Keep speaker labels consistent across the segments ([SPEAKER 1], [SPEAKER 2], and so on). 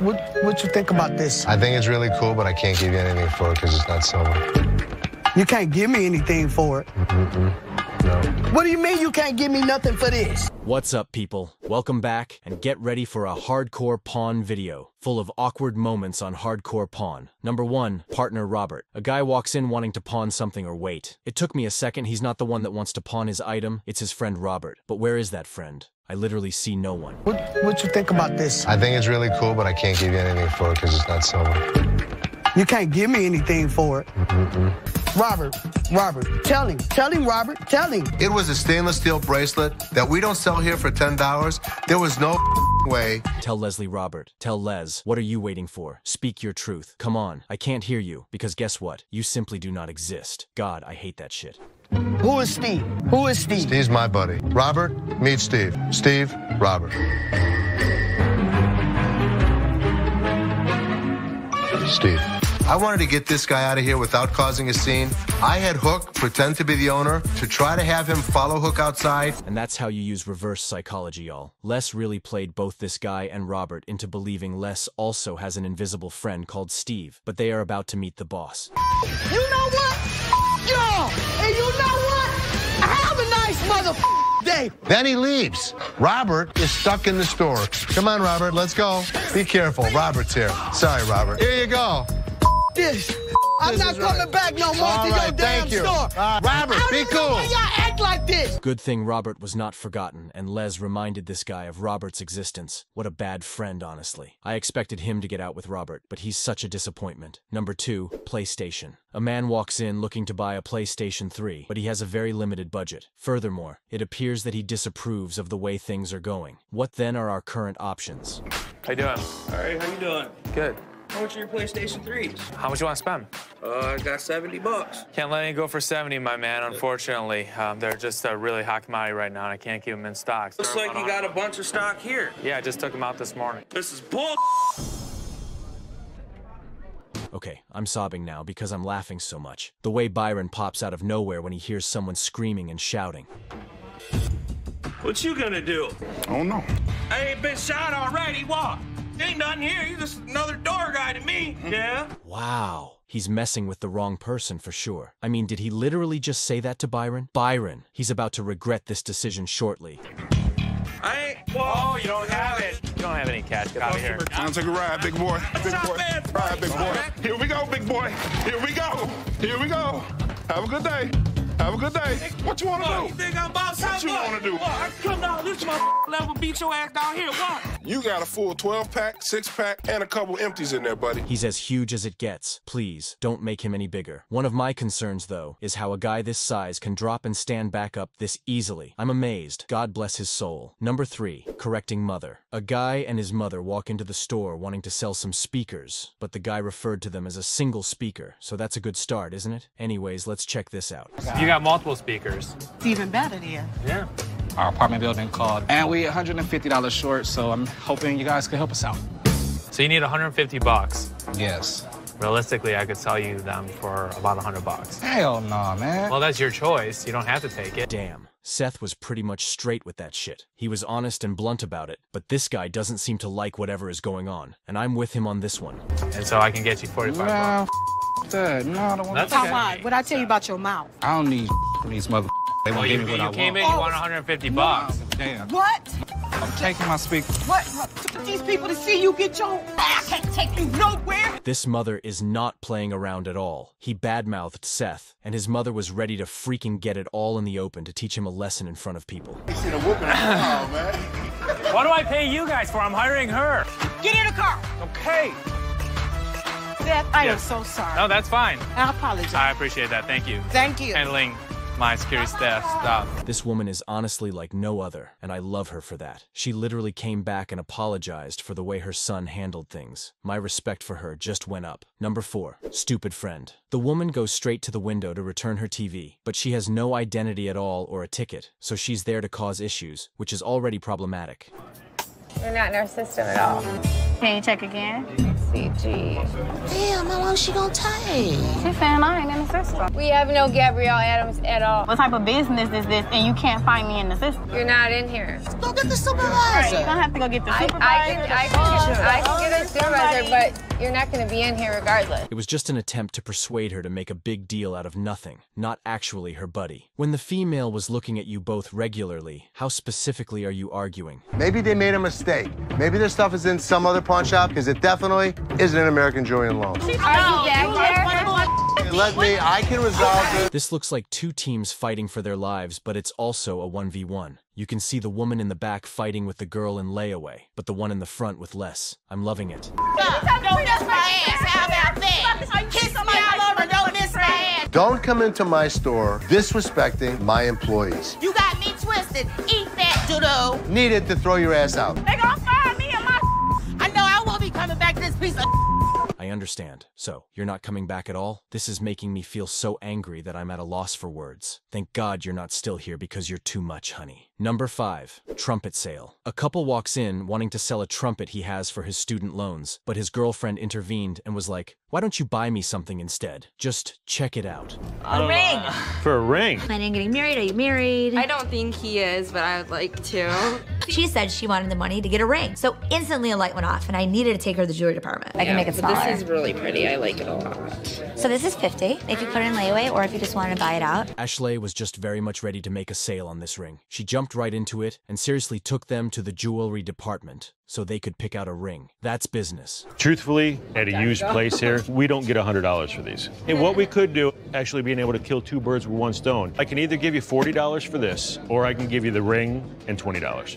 [SPEAKER 1] What what you think about this?
[SPEAKER 2] I think it's really cool, but I can't give you anything for it because it's not silver.
[SPEAKER 1] You can't give me anything for it.
[SPEAKER 2] Mm-mm. No.
[SPEAKER 1] What do you mean you can't give me nothing for this?
[SPEAKER 3] What's up, people? Welcome back, and get ready for a hardcore pawn video full of awkward moments on hardcore pawn. Number one, partner Robert. A guy walks in wanting to pawn something or wait. It took me a second, he's not the one that wants to pawn his item, it's his friend Robert. But where is that friend? I literally see no one.
[SPEAKER 1] What what you think about this?
[SPEAKER 2] I think it's really cool, but I can't give you anything for it because it's not silver.
[SPEAKER 1] You can't give me anything for it.
[SPEAKER 2] Mm-mm.
[SPEAKER 1] Robert, Robert, tell him, tell him, Robert, tell him.
[SPEAKER 2] It was a stainless steel bracelet that we don't sell here for $10. There was no way.
[SPEAKER 3] Tell Leslie Robert. Tell Les, what are you waiting for? Speak your truth. Come on. I can't hear you, because guess what? You simply do not exist. God, I hate that shit.
[SPEAKER 1] Who is Steve? Who is Steve?
[SPEAKER 2] Steve's my buddy. Robert, meet Steve. Steve, Robert. Steve. I wanted to get this guy out of here without causing a scene. I had Hook pretend to be the owner to try to have him follow Hook outside.
[SPEAKER 3] And that's how you use reverse psychology, y'all. Les really played both this guy and Robert into believing Les also has an invisible friend called Steve, but they are about to meet the boss.
[SPEAKER 1] You know what? Y'all, and you know what? Have a nice mother day.
[SPEAKER 2] Then he leaves. Robert is stuck in the store. Come on, Robert, let's go. Be careful. Robert's here. Sorry, Robert. Here you go.
[SPEAKER 1] This. I'm not coming
[SPEAKER 2] right.
[SPEAKER 1] back no more
[SPEAKER 2] All
[SPEAKER 1] to
[SPEAKER 2] right,
[SPEAKER 1] your damn
[SPEAKER 2] thank you.
[SPEAKER 1] store.
[SPEAKER 2] Uh, Robert, be cool.
[SPEAKER 1] why y'all act like this.
[SPEAKER 3] Good thing Robert was not forgotten, and Les reminded this guy of Robert's existence. What a bad friend, honestly. I expected him to get out with Robert, but he's such a disappointment. Number two, PlayStation. A man walks in looking to buy a PlayStation 3, but he has a very limited budget. Furthermore, it appears that he disapproves of the way things are going. What then are our current options?
[SPEAKER 4] How you doing?
[SPEAKER 5] All right, how you doing?
[SPEAKER 4] Good.
[SPEAKER 5] How much are your PlayStation 3s?
[SPEAKER 4] How much you want to spend?
[SPEAKER 5] Uh, I got 70 bucks.
[SPEAKER 4] Can't let you go for 70, my man, unfortunately. Um, they're just a really hot commodity right now, and I can't keep them in stock.
[SPEAKER 5] Looks like you got a bunch of stock here.
[SPEAKER 4] Yeah, I just took them out this morning.
[SPEAKER 5] This is bull.
[SPEAKER 3] Okay, I'm sobbing now because I'm laughing so much. The way Byron pops out of nowhere when he hears someone screaming and shouting.
[SPEAKER 5] What you gonna do?
[SPEAKER 6] I don't know.
[SPEAKER 5] I ain't been shot already. What? Ain't nothing here. You just another door guy to me. Mm-hmm. Yeah.
[SPEAKER 3] Wow. He's messing with the wrong person for sure. I mean, did he literally just say that to Byron? Byron, he's about to regret this decision shortly.
[SPEAKER 5] I ain't.
[SPEAKER 4] Oh, you don't have it. You don't have any cash. Get out of here.
[SPEAKER 6] Time to take a ride, big boy. Big
[SPEAKER 5] not
[SPEAKER 6] boy.
[SPEAKER 5] bad
[SPEAKER 6] Ride, big boy. Here we go, big boy. Here we go. Here we go. Have a good day. Have a good day. What you want
[SPEAKER 5] What,
[SPEAKER 6] to
[SPEAKER 5] you
[SPEAKER 6] do?
[SPEAKER 5] think I'm about
[SPEAKER 6] What you wanna do?
[SPEAKER 5] What, I come down this my level, beat your ass down here. What?
[SPEAKER 6] You got a full 12 pack, 6 pack, and a couple empties in there, buddy.
[SPEAKER 3] He's as huge as it gets. Please, don't make him any bigger. One of my concerns, though, is how a guy this size can drop and stand back up this easily. I'm amazed. God bless his soul. Number three, correcting mother. A guy and his mother walk into the store wanting to sell some speakers, but the guy referred to them as a single speaker, so that's a good start, isn't it? Anyways, let's check this out.
[SPEAKER 4] You got multiple speakers.
[SPEAKER 7] It's even better then.
[SPEAKER 4] Yeah.
[SPEAKER 8] our apartment building called, and we $150 short, so I'm hoping you guys can help us out.
[SPEAKER 4] So you need 150 bucks.
[SPEAKER 8] Yes.
[SPEAKER 4] Realistically, I could sell you them for about 100 bucks.
[SPEAKER 8] Hell no, man.
[SPEAKER 4] Well, that's your choice. You don't have to take it.
[SPEAKER 3] Damn. Seth was pretty much straight with that shit. He was honest and blunt about it, but this guy doesn't seem to like whatever is going on, and I'm with him on this one.
[SPEAKER 4] And so I can get you 45 bucks.
[SPEAKER 8] Nah, that. No, I don't want
[SPEAKER 4] That's
[SPEAKER 7] How
[SPEAKER 4] okay.
[SPEAKER 7] why? What I tell you about your mouth?
[SPEAKER 8] I don't need from these mother. They
[SPEAKER 4] Well,
[SPEAKER 8] won't
[SPEAKER 4] you,
[SPEAKER 8] give me what
[SPEAKER 4] you
[SPEAKER 8] I
[SPEAKER 4] came in, you want 150 bucks.
[SPEAKER 8] Damn.
[SPEAKER 7] What?
[SPEAKER 8] I'm taking my speaker.
[SPEAKER 7] What? For these people to see you get your I can't take you nowhere.
[SPEAKER 3] This mother is not playing around at all. He badmouthed Seth, and his mother was ready to freaking get it all in the open to teach him a lesson in front of people.
[SPEAKER 4] What do I pay you guys for? I'm hiring her.
[SPEAKER 7] Get in the car.
[SPEAKER 4] Okay.
[SPEAKER 7] Seth, I am so sorry.
[SPEAKER 4] No, that's fine.
[SPEAKER 7] I apologize.
[SPEAKER 4] I appreciate that. Thank you.
[SPEAKER 7] Thank you.
[SPEAKER 4] Handling my security staff stuff.
[SPEAKER 3] This woman is honestly like no other, and I love her for that. She literally came back and apologized for the way her son handled things. My respect for her just went up. Number four, stupid friend. The woman goes straight to the window to return her TV, but she has no identity at all or a ticket, so she's there to cause issues, which is already problematic.
[SPEAKER 9] You're not in our system at all.
[SPEAKER 10] Can you check again?
[SPEAKER 9] CG.
[SPEAKER 10] Damn, how long is she gonna take? She's saying I ain't in the system.
[SPEAKER 9] We have no Gabrielle Adams at all.
[SPEAKER 10] What type of business is this and you can't find me in the system?
[SPEAKER 9] You're not in here.
[SPEAKER 10] Go get the supervisor. You're gonna have to go get the
[SPEAKER 9] I,
[SPEAKER 10] supervisor.
[SPEAKER 9] I can, I can, get, I can get a
[SPEAKER 11] bother, but you're not going to be in here regardless.
[SPEAKER 3] It was just an attempt to persuade her to make a big deal out of nothing, not actually her buddy. When the female was looking at you both regularly, how specifically are you arguing?
[SPEAKER 2] Maybe they made a mistake. Maybe their stuff is in some other pawn shop because it definitely isn't an American Jewelry and Loan.
[SPEAKER 11] Are you back there?
[SPEAKER 2] Oh, let me, I can resolve this.
[SPEAKER 3] This looks like two teams fighting for their lives, but it's also a 1v1. You can see the woman in the back fighting with the girl in layaway, but the one in the front with Les. I'm loving it.
[SPEAKER 12] Don't miss my ass. How about that? Kiss me all. Don't miss my ass.
[SPEAKER 2] Don't come into my store disrespecting my employees.
[SPEAKER 12] You got me twisted. Eat that doodoo.
[SPEAKER 2] Needed to throw your ass out.
[SPEAKER 12] They gonna fire me piece of.
[SPEAKER 3] I understand. So, you're not coming back at all? This is making me feel so angry that I'm at a loss for words. Thank God you're not still here because you're too much, honey. Number 5. Trumpet Sale. A couple walks in wanting to sell a trumpet he has for his student loans, but his girlfriend intervened and was like, why don't you buy me something instead? Just check it out.
[SPEAKER 13] A ring.
[SPEAKER 14] For a ring?
[SPEAKER 13] Planning on getting married? Are you married?
[SPEAKER 9] I don't think he is, but I would like to.
[SPEAKER 13] She said she wanted the money to get a ring. So instantly a light went off and I needed to take her to the jewelry department. I can make it
[SPEAKER 9] but
[SPEAKER 13] smaller.
[SPEAKER 9] This is really pretty. I like it a lot.
[SPEAKER 13] So this is 50 if you put it in layaway or if you just wanted to buy it out.
[SPEAKER 3] Ashley was just very much ready to make a sale on this ring. She jumped right into it and seriously took them to the jewelry department so they could pick out a ring. That's business.
[SPEAKER 14] Truthfully, at a used place here, we don't get $100 for these. And what we could do, actually being able to kill two birds with one stone, I can either give you $40 for this, or I can give you the ring and $20.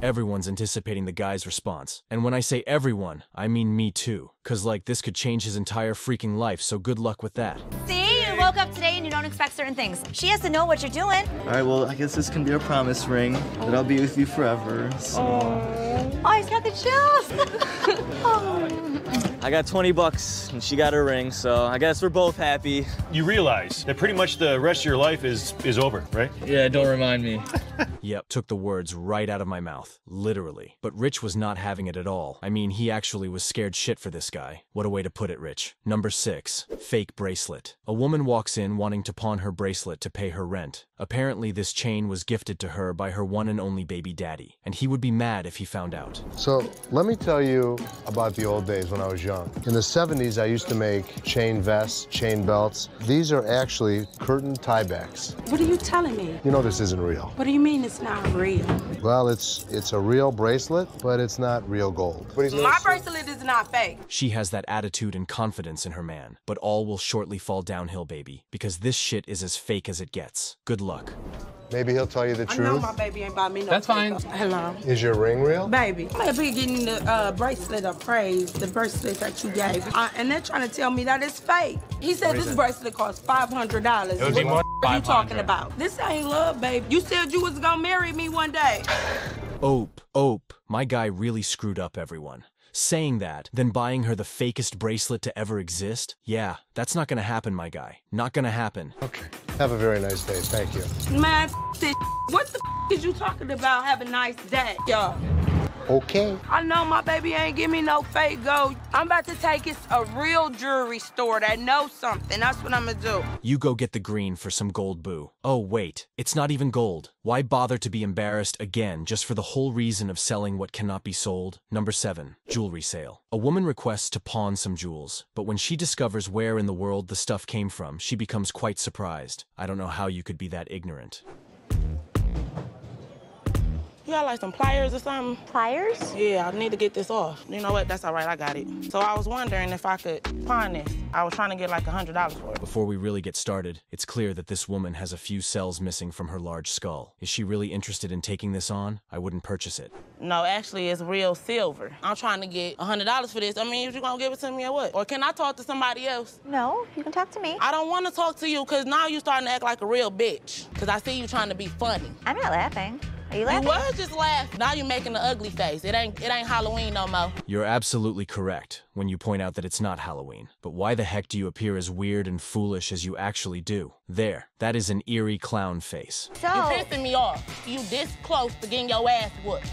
[SPEAKER 3] Everyone's anticipating the guy's response. And when I say everyone, I mean me too. Cause like this could change his entire freaking life, so good luck with that.
[SPEAKER 13] See, you woke up today and you don't expect certain things. She has to know what you're doing.
[SPEAKER 15] All right, well, I guess this can be our promise ring that I'll be with you forever. So.
[SPEAKER 13] Oh, he's got the chills.
[SPEAKER 15] I got 20 bucks and she got her ring, so I guess we're both happy.
[SPEAKER 14] You realize that pretty much the rest of your life is, is over, right?
[SPEAKER 15] Yeah, don't remind me.
[SPEAKER 3] Yep, took the words right out of my mouth. Literally. But Rich was not having it at all. I mean, he actually was scared shit for this guy. What a way to put it, Rich. Number 6. Fake bracelet. A woman walks in wanting to pawn her bracelet to pay her rent. Apparently, this chain was gifted to her by her one and only baby daddy, and he would be mad if he found out.
[SPEAKER 2] So let me tell you about the old days when I was young. In the 70s, I used to make chain vests, chain belts. These are actually curtain tiebacks.
[SPEAKER 16] What are you telling me?
[SPEAKER 2] You know this isn't real.
[SPEAKER 16] What do you mean it's not real?
[SPEAKER 2] Well, it's it's a real bracelet, but it's not real gold.
[SPEAKER 16] My bracelet is not fake.
[SPEAKER 3] She has that attitude and confidence in her man, but all will shortly fall downhill, baby, because this shit is as fake as it gets. Good luck.
[SPEAKER 2] Maybe he'll tell you the
[SPEAKER 16] I know
[SPEAKER 2] truth.
[SPEAKER 16] my baby ain't buy me no
[SPEAKER 4] That's fine.
[SPEAKER 16] Hello.
[SPEAKER 2] Is your ring real?
[SPEAKER 16] Baby, I'm be getting the uh, bracelet appraised, the bracelet that you gave. Uh, and they're trying to tell me that it's fake. He said this bracelet costs $500.
[SPEAKER 4] It would be more
[SPEAKER 16] What are you talking about? This ain't love, baby. You said you was gonna marry me one day.
[SPEAKER 3] Ope, Ope, my guy really screwed up everyone. Saying that, then buying her the fakest bracelet to ever exist? Yeah, that's not gonna happen, my guy. Not gonna happen.
[SPEAKER 2] Okay. Have a very nice day. Thank you.
[SPEAKER 16] Man. What the f- is you talking about? Have a nice day, y'all.
[SPEAKER 2] Okay.
[SPEAKER 16] I know my baby ain't give me no fake gold. I'm about to take it to a real jewelry store that knows something. That's what I'm gonna do.
[SPEAKER 3] You go get the green for some gold boo. Oh, wait, it's not even gold. Why bother to be embarrassed again just for the whole reason of selling what cannot be sold? Number 7. Jewelry sale. A woman requests to pawn some jewels, but when she discovers where in the world the stuff came from, she becomes quite surprised. I don't know how you could be that ignorant.
[SPEAKER 16] You got like some pliers or something?
[SPEAKER 13] Pliers?
[SPEAKER 16] Yeah, I need to get this off. You know what? That's all right. I got it. So I was wondering if I could pawn this. I was trying to get like a hundred dollars for it.
[SPEAKER 3] Before we really get started, it's clear that this woman has a few cells missing from her large skull. Is she really interested in taking this on? I wouldn't purchase it.
[SPEAKER 16] No, actually, it's real silver. I'm trying to get a hundred dollars for this. I mean, if you're gonna give it to me or what? Or can I talk to somebody else?
[SPEAKER 13] No, you can talk to me.
[SPEAKER 16] I don't want to talk to you because now you're starting to act like a real bitch. Because I see you trying to be funny.
[SPEAKER 13] I'm not laughing. Are you
[SPEAKER 16] You
[SPEAKER 13] laughing?
[SPEAKER 16] was just laughing. Now you making the ugly face. It ain't it ain't Halloween no more.
[SPEAKER 3] You're absolutely correct when you point out that it's not Halloween. But why the heck do you appear as weird and foolish as you actually do? There, that is an eerie clown face.
[SPEAKER 13] So,
[SPEAKER 16] You pissing me off. You this close to getting your ass whooped.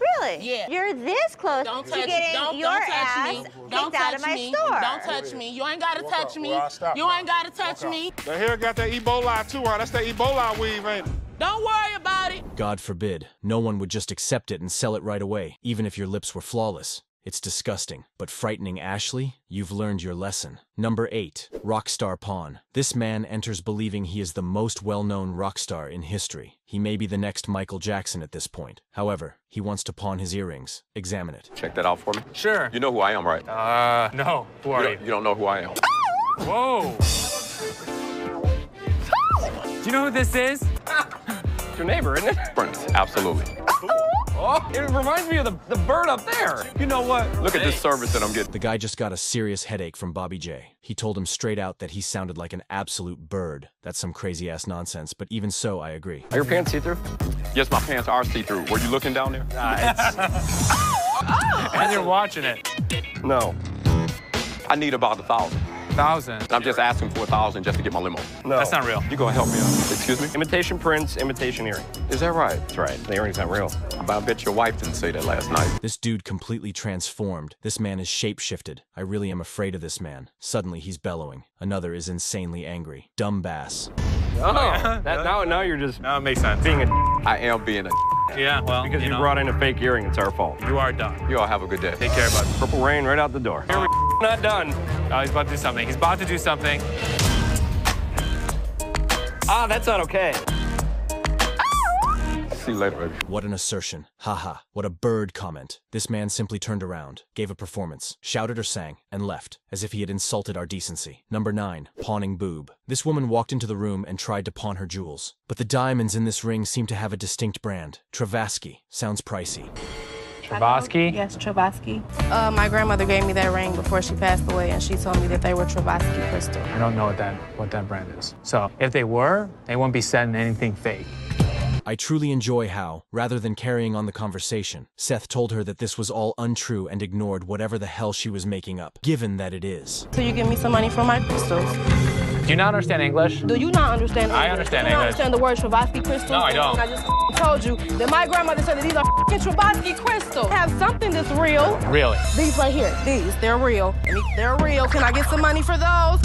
[SPEAKER 13] really?
[SPEAKER 16] Yeah.
[SPEAKER 13] You're this close
[SPEAKER 16] Don't
[SPEAKER 13] to
[SPEAKER 16] touch,
[SPEAKER 13] getting
[SPEAKER 16] don't,
[SPEAKER 13] your
[SPEAKER 16] don't touch
[SPEAKER 13] ass
[SPEAKER 16] me. Don't touch
[SPEAKER 13] out of my
[SPEAKER 16] me.
[SPEAKER 13] store.
[SPEAKER 16] Don't touch me. You ain't gotta touch me.
[SPEAKER 6] Well, stop
[SPEAKER 16] You
[SPEAKER 6] now.
[SPEAKER 16] ain't gotta touch
[SPEAKER 6] Walk
[SPEAKER 16] me.
[SPEAKER 6] The hair got that Ebola too, huh? That's that Ebola weave, ain't it?
[SPEAKER 5] Don't worry about it.
[SPEAKER 3] God forbid, no one would just accept it and sell it right away, even if your lips were flawless. It's disgusting. But frightening Ashley, you've learned your lesson. Number 8. Rockstar Pawn. This man enters believing he is the most well-known rock star in history. He may be the next Michael Jackson at this point. However, he wants to pawn his earrings. Examine it.
[SPEAKER 17] Check that out for me.
[SPEAKER 4] Sure.
[SPEAKER 17] You know who I am, right?
[SPEAKER 4] Uh, no. Who are
[SPEAKER 17] you?
[SPEAKER 4] you?
[SPEAKER 17] Don't, you don't know who I am.
[SPEAKER 4] Whoa. Do you know who this is?
[SPEAKER 17] Your neighbor, isn't it? Prince, absolutely.
[SPEAKER 18] Oh, it reminds me of the, the bird up there. You know what?
[SPEAKER 17] Look at this service that I'm getting.
[SPEAKER 3] The guy just got a serious headache from Bobby J. He told him straight out that he sounded like an absolute bird. That's some crazy ass nonsense, but even so, I agree.
[SPEAKER 17] Are your pants see-through? Yes, my pants are see-through. Were you looking down there?
[SPEAKER 4] and you're watching it.
[SPEAKER 17] No. I need about a thousand.
[SPEAKER 4] Thousand.
[SPEAKER 17] I'm just asking for a thousand just to get my limo.
[SPEAKER 18] No.
[SPEAKER 4] That's not real.
[SPEAKER 17] You gonna help me out? Excuse me?
[SPEAKER 18] Imitation prince, imitation earring.
[SPEAKER 17] Is that right?
[SPEAKER 18] That's right. The earring's not real.
[SPEAKER 17] But I bet your wife didn't say that last night.
[SPEAKER 3] This dude completely transformed. This man is shapeshifted. I really am afraid of this man. Suddenly, he's bellowing. Another is insanely angry. Dumb bass.
[SPEAKER 18] Oh, that, now, now you're just
[SPEAKER 4] Now it makes sense.
[SPEAKER 18] being a
[SPEAKER 17] I am being a
[SPEAKER 4] Yeah, well,
[SPEAKER 18] because you,
[SPEAKER 4] know,
[SPEAKER 18] brought in a fake earring. It's our fault.
[SPEAKER 4] You are done.
[SPEAKER 17] You all have a good day.
[SPEAKER 4] Take care, bud.
[SPEAKER 18] Purple rain right out the door. Not done.
[SPEAKER 4] Oh, he's about to do something. He's about to do something.
[SPEAKER 18] Ah, that's not okay.
[SPEAKER 17] See you later, baby.
[SPEAKER 3] What an assertion. Haha. What a bird comment. This man simply turned around, gave a performance, shouted or sang, and left, as if he had insulted our decency. Number 9. Pawning boob. This woman walked into the room and tried to pawn her jewels. But the diamonds in this ring seem to have a distinct brand. Travasky. Sounds pricey.
[SPEAKER 4] Travasky?
[SPEAKER 16] Yes, Travasky. Uh, my grandmother gave me that ring before she passed away, and she told me that they were Travasky crystal.
[SPEAKER 4] I don't know what that what that brand is. So if they were, they wouldn't be selling anything fake.
[SPEAKER 3] I truly enjoy how, rather than carrying on the conversation, Seth told her that this was all untrue and ignored whatever the hell she was making up, given that it is.
[SPEAKER 16] So you give me some money for my crystals.
[SPEAKER 4] Do you not understand English?
[SPEAKER 16] Do you not understand English?
[SPEAKER 4] I
[SPEAKER 16] English?
[SPEAKER 4] understand
[SPEAKER 16] Do you not
[SPEAKER 4] English.
[SPEAKER 16] understand the word Travasky crystals?
[SPEAKER 4] No, I don't.
[SPEAKER 16] And I just told you that my grandmother said that these are Travasky crystals. Have something that's real.
[SPEAKER 4] Really?
[SPEAKER 16] These right here, these, they're real. They're real. Can I get some money for those?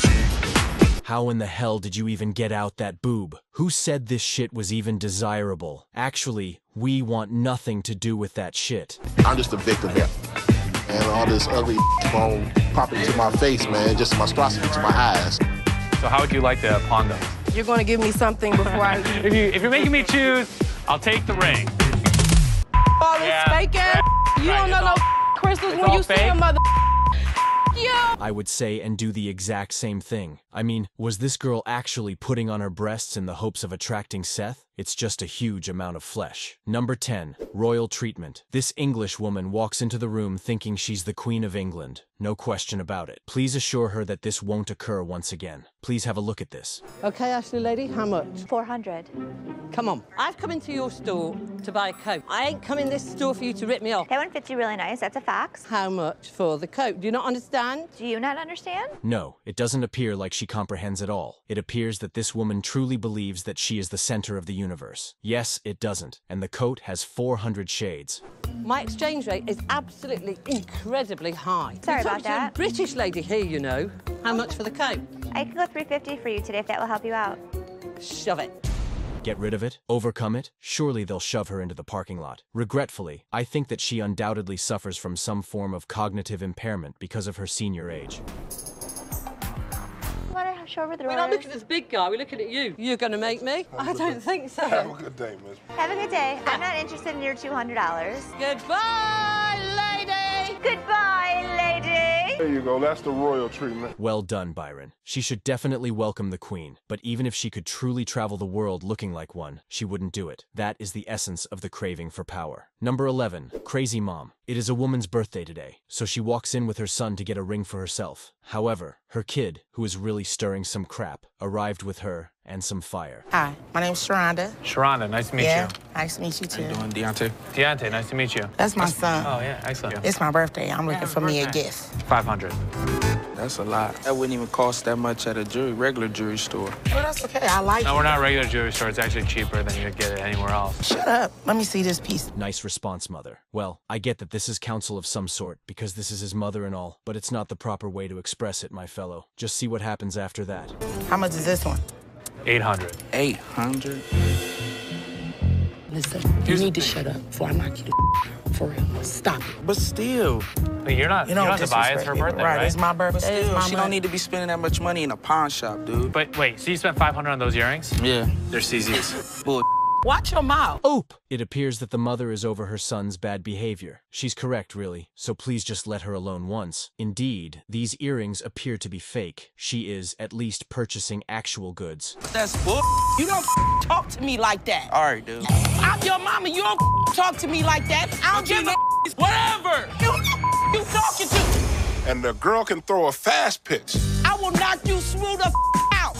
[SPEAKER 3] How in the hell did you even get out that boob? Who said this shit was even desirable? Actually, we want nothing to do with that shit.
[SPEAKER 19] I'm just a victim here. And all this ugly bone popping to my face, man, just monstrosity to my eyes.
[SPEAKER 4] So how would you like to pawn those?
[SPEAKER 16] You're gonna give me something before I.
[SPEAKER 4] If you if you're making me choose, I'll take the ring.
[SPEAKER 16] all this
[SPEAKER 4] Yeah.
[SPEAKER 16] fake ass. You don't know
[SPEAKER 4] it's
[SPEAKER 16] no crystals when
[SPEAKER 4] all
[SPEAKER 16] you see a mother. Yeah.
[SPEAKER 3] I would say and do the exact same thing. I mean, was this girl actually putting on her breasts in the hopes of attracting Seth? It's just a huge amount of flesh. Number 10. Royal treatment. This English woman walks into the room thinking she's the Queen of England. No question about it. Please assure her that this won't occur once again. Please have a look at this.
[SPEAKER 20] Okay, Ashley lady, how much?
[SPEAKER 13] 400.
[SPEAKER 20] Come on. I've come into your store to buy a coat. I ain't come in this store for you to rip me off.
[SPEAKER 13] That one fits you really nice. That's a fax.
[SPEAKER 20] How much for the coat? Do you not understand?
[SPEAKER 13] Do you not understand?
[SPEAKER 3] No, it doesn't appear like she comprehends at all. It appears that this woman truly believes that she is the center of the universe. Yes, it doesn't. And the coat has 400 shades.
[SPEAKER 20] My exchange rate is absolutely incredibly high.
[SPEAKER 13] Sorry about
[SPEAKER 20] talking to a
[SPEAKER 13] that.
[SPEAKER 20] British lady here, you know. How much for the coat?
[SPEAKER 13] I can go 350 for you today if that will help you out.
[SPEAKER 20] Shove it.
[SPEAKER 3] Get rid of it? Overcome it? Surely they'll shove her into the parking lot. Regretfully, I think that she undoubtedly suffers from some form of cognitive impairment because of her senior age.
[SPEAKER 13] Want over the
[SPEAKER 20] We're not looking at this big guy, we're looking at you. You're going to make me? I don't think so.
[SPEAKER 19] Have a good day, miss.
[SPEAKER 13] Have a good day. I'm not interested in your $200.
[SPEAKER 20] Goodbye, lady!
[SPEAKER 13] Goodbye, lady!
[SPEAKER 6] There you go. That's the royal treatment.
[SPEAKER 3] Well done, Byron. She should definitely welcome the Queen, but even if she could truly travel the world looking like one, she wouldn't do it. That is the essence of the craving for power. Number 11. Crazy Mom. It is a woman's birthday today, so she walks in with her son to get a ring for herself. However, her kid, who is really stirring some crap, arrived with her and some fire.
[SPEAKER 21] Hi, my name's Sharonda.
[SPEAKER 4] Sharonda, nice to meet
[SPEAKER 21] yeah,
[SPEAKER 4] you.
[SPEAKER 21] nice to meet you too.
[SPEAKER 4] How you doing, Deontay? Deontay, nice to meet you.
[SPEAKER 21] That's my son.
[SPEAKER 4] Oh, yeah, excellent.
[SPEAKER 21] It's my birthday. I'm looking for me a gift.
[SPEAKER 4] 500.
[SPEAKER 22] That's a lot. That wouldn't even cost that much at a jewelry, regular jewelry store.
[SPEAKER 21] Well, that's okay. I like
[SPEAKER 4] No,
[SPEAKER 21] it.
[SPEAKER 4] we're not a regular jewelry store. It's actually cheaper than you'd get it anywhere else.
[SPEAKER 21] Shut up. Let me see this piece.
[SPEAKER 3] Nice response, mother. Well, I get that this is counsel of some sort, because this is his mother and all, but it's not the proper way to express it, my fellow. Just see what happens after that.
[SPEAKER 21] How much is this one?
[SPEAKER 4] 800.
[SPEAKER 22] 800?
[SPEAKER 21] Listen, you need to shut up before I knock you the out. For real. Stop it.
[SPEAKER 22] But still.
[SPEAKER 4] But you're not, you,
[SPEAKER 22] don't
[SPEAKER 4] don't have to buy it. It's her birthday,
[SPEAKER 22] right?
[SPEAKER 4] right?
[SPEAKER 22] It's my birthday.
[SPEAKER 21] It's
[SPEAKER 22] Still,
[SPEAKER 21] my
[SPEAKER 22] she
[SPEAKER 21] money.
[SPEAKER 22] don't need to be spending that much money in a pawn shop, dude.
[SPEAKER 4] But wait, so you spent 500 on those earrings?
[SPEAKER 22] Yeah.
[SPEAKER 4] They're CZ's.
[SPEAKER 22] Bull.
[SPEAKER 21] Watch your mouth.
[SPEAKER 3] Oop! It appears that the mother is over her son's bad behavior. She's correct, really, so please just let her alone once. Indeed, these earrings appear to be fake. She is, at least, purchasing actual goods.
[SPEAKER 22] That's bull.
[SPEAKER 21] You don't talk to me like that.
[SPEAKER 22] All right, dude.
[SPEAKER 21] I'm your mama. You don't talk to me like that. I don't give a
[SPEAKER 22] Whatever.
[SPEAKER 21] you, you talking to.
[SPEAKER 6] And the girl can throw a fast pitch.
[SPEAKER 21] I will knock you smooth the out.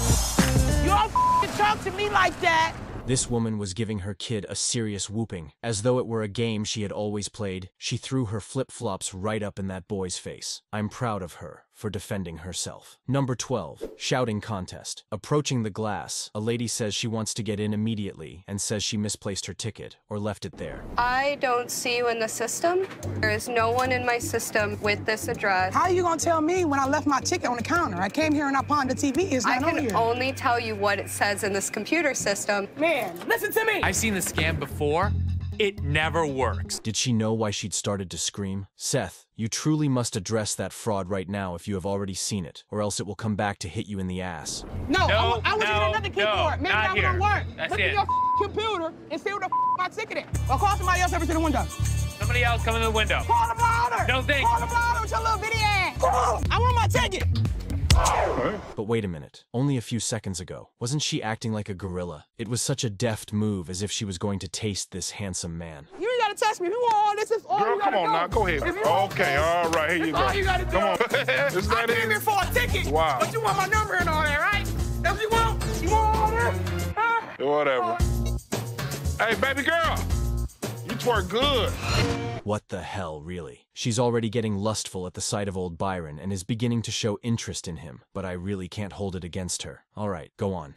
[SPEAKER 21] You don't talk to me like that.
[SPEAKER 3] This woman was giving her kid a serious whooping. As though it were a game she had always played, she threw her flip-flops right up in that boy's face. I'm proud of her for defending herself. Number 12. Shouting contest. Approaching the glass, a lady says she wants to get in immediately and says she misplaced her ticket or left it there.
[SPEAKER 9] I don't see you in the system. There is no one in my system with this address.
[SPEAKER 21] How are you gonna tell me when I left my ticket on the counter? I came here and I pawned the TV. It's
[SPEAKER 9] I
[SPEAKER 21] not on
[SPEAKER 9] can
[SPEAKER 21] here.
[SPEAKER 9] only tell you what it says in this computer system.
[SPEAKER 21] Man, listen to me.
[SPEAKER 4] I've seen the scam before. It never works.
[SPEAKER 3] Did she know why she'd started to scream? Seth, you truly must address that fraud right now if you have already seen it, or else it will come back to hit you in the ass.
[SPEAKER 21] No,
[SPEAKER 4] No,
[SPEAKER 21] I, wa- I was
[SPEAKER 4] no,
[SPEAKER 21] in another
[SPEAKER 4] no,
[SPEAKER 21] keyboard. Maybe
[SPEAKER 4] not
[SPEAKER 21] that was
[SPEAKER 4] here.
[SPEAKER 21] gonna work.
[SPEAKER 4] That's
[SPEAKER 21] Look
[SPEAKER 4] it.
[SPEAKER 21] at your computer and see what the my ticket is. Or call somebody else over to the window.
[SPEAKER 4] Somebody else come in the window.
[SPEAKER 21] Call them louder.
[SPEAKER 4] No thanks.
[SPEAKER 21] Call them louder with your little bitty ass. Call 'em. I want my ticket.
[SPEAKER 3] But wait a minute. Only a few seconds ago, wasn't she acting like a gorilla? It was such a deft move as if she was going to taste this handsome man.
[SPEAKER 21] You ain't gotta touch me. If you want all this, is all
[SPEAKER 6] Girl,
[SPEAKER 21] you
[SPEAKER 6] come
[SPEAKER 21] gotta
[SPEAKER 6] on
[SPEAKER 21] do.
[SPEAKER 6] now, go ahead.
[SPEAKER 21] If you want
[SPEAKER 6] Okay,
[SPEAKER 21] this,
[SPEAKER 6] all right, here you go.
[SPEAKER 21] all you gotta do.
[SPEAKER 6] Come on. Is
[SPEAKER 21] I came
[SPEAKER 6] it?
[SPEAKER 21] here for a ticket.
[SPEAKER 6] Wow.
[SPEAKER 21] But you want my number and all that, right? That's what you want? You want all that? Huh?
[SPEAKER 6] Whatever. Hey, baby girl, you twerk good.
[SPEAKER 3] What the hell, really? She's already getting lustful at the sight of old Byron and is beginning to show interest in him, but I really can't hold it against her. All right, go on.